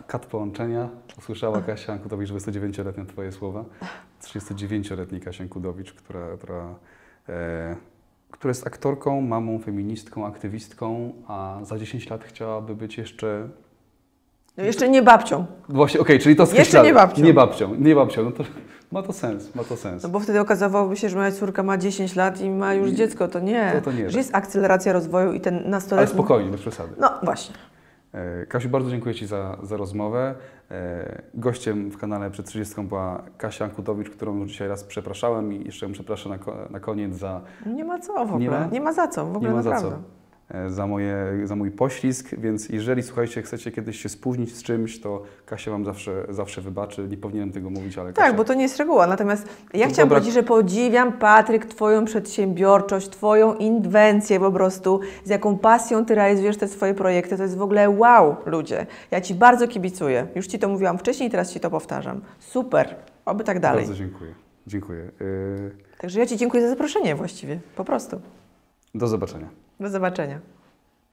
Kat połączenia. Usłyszała Kasia Kudowicz, 29-letnia Twoje słowa. 39-letni Kasia Kudowicz, która, która, e, która jest aktorką, mamą, feministką, aktywistką, a za 10 lat chciałaby być jeszcze
No jeszcze nie babcią,
Właśnie, okej, czyli to
Jeszcze
skreślamy.
nie babcią.
Nie babcią, nie babcią, no to ma to sens, ma to sens.
no bo wtedy okazywałoby się, że moja córka ma 10 lat i ma już dziecko, to nie.
To- to nie
Że
tak.
jest akceleracja rozwoju i ten
Ale
nastoletni...
spokojnie, bez przesady.
No właśnie.
E, Kasiu, bardzo dziękuję Ci za, za rozmowę. E, Gościem w kanale Przed 30 była Kasia Ankutowicz, którą już dzisiaj raz przepraszałem i jeszcze ją przepraszam na, na koniec za,
Nie ma co w ogóle.
Nie
Nie
ma?
ma, za co, w ogóle
nie ma za
naprawdę.
co, e, za, moje, za mój poślizg, więc jeżeli, słuchajcie, chcecie kiedyś się spóźnić z czymś, to Kasia Wam zawsze, zawsze wybaczy. Nie powinienem tego mówić, ale
Tak,
Kasia,
bo to nie jest reguła. Natomiast ja
To
chciałam
dobra-
powiedzieć, że podziwiam Patryk, Twoją przedsiębiorczość, Twoją inwencję po prostu, z jaką pasją Ty realizujesz te swoje projekty. To jest w ogóle wow, ludzie. Ja Ci bardzo kibicuję. Już Ci to mówiłam wcześniej, teraz Ci to powtarzam. Super. Oby tak dalej.
bardzo dziękuję. Dziękuję. E,
Także ja Ci dziękuję za zaproszenie właściwie. Po prostu.
Do zobaczenia.
Do zobaczenia.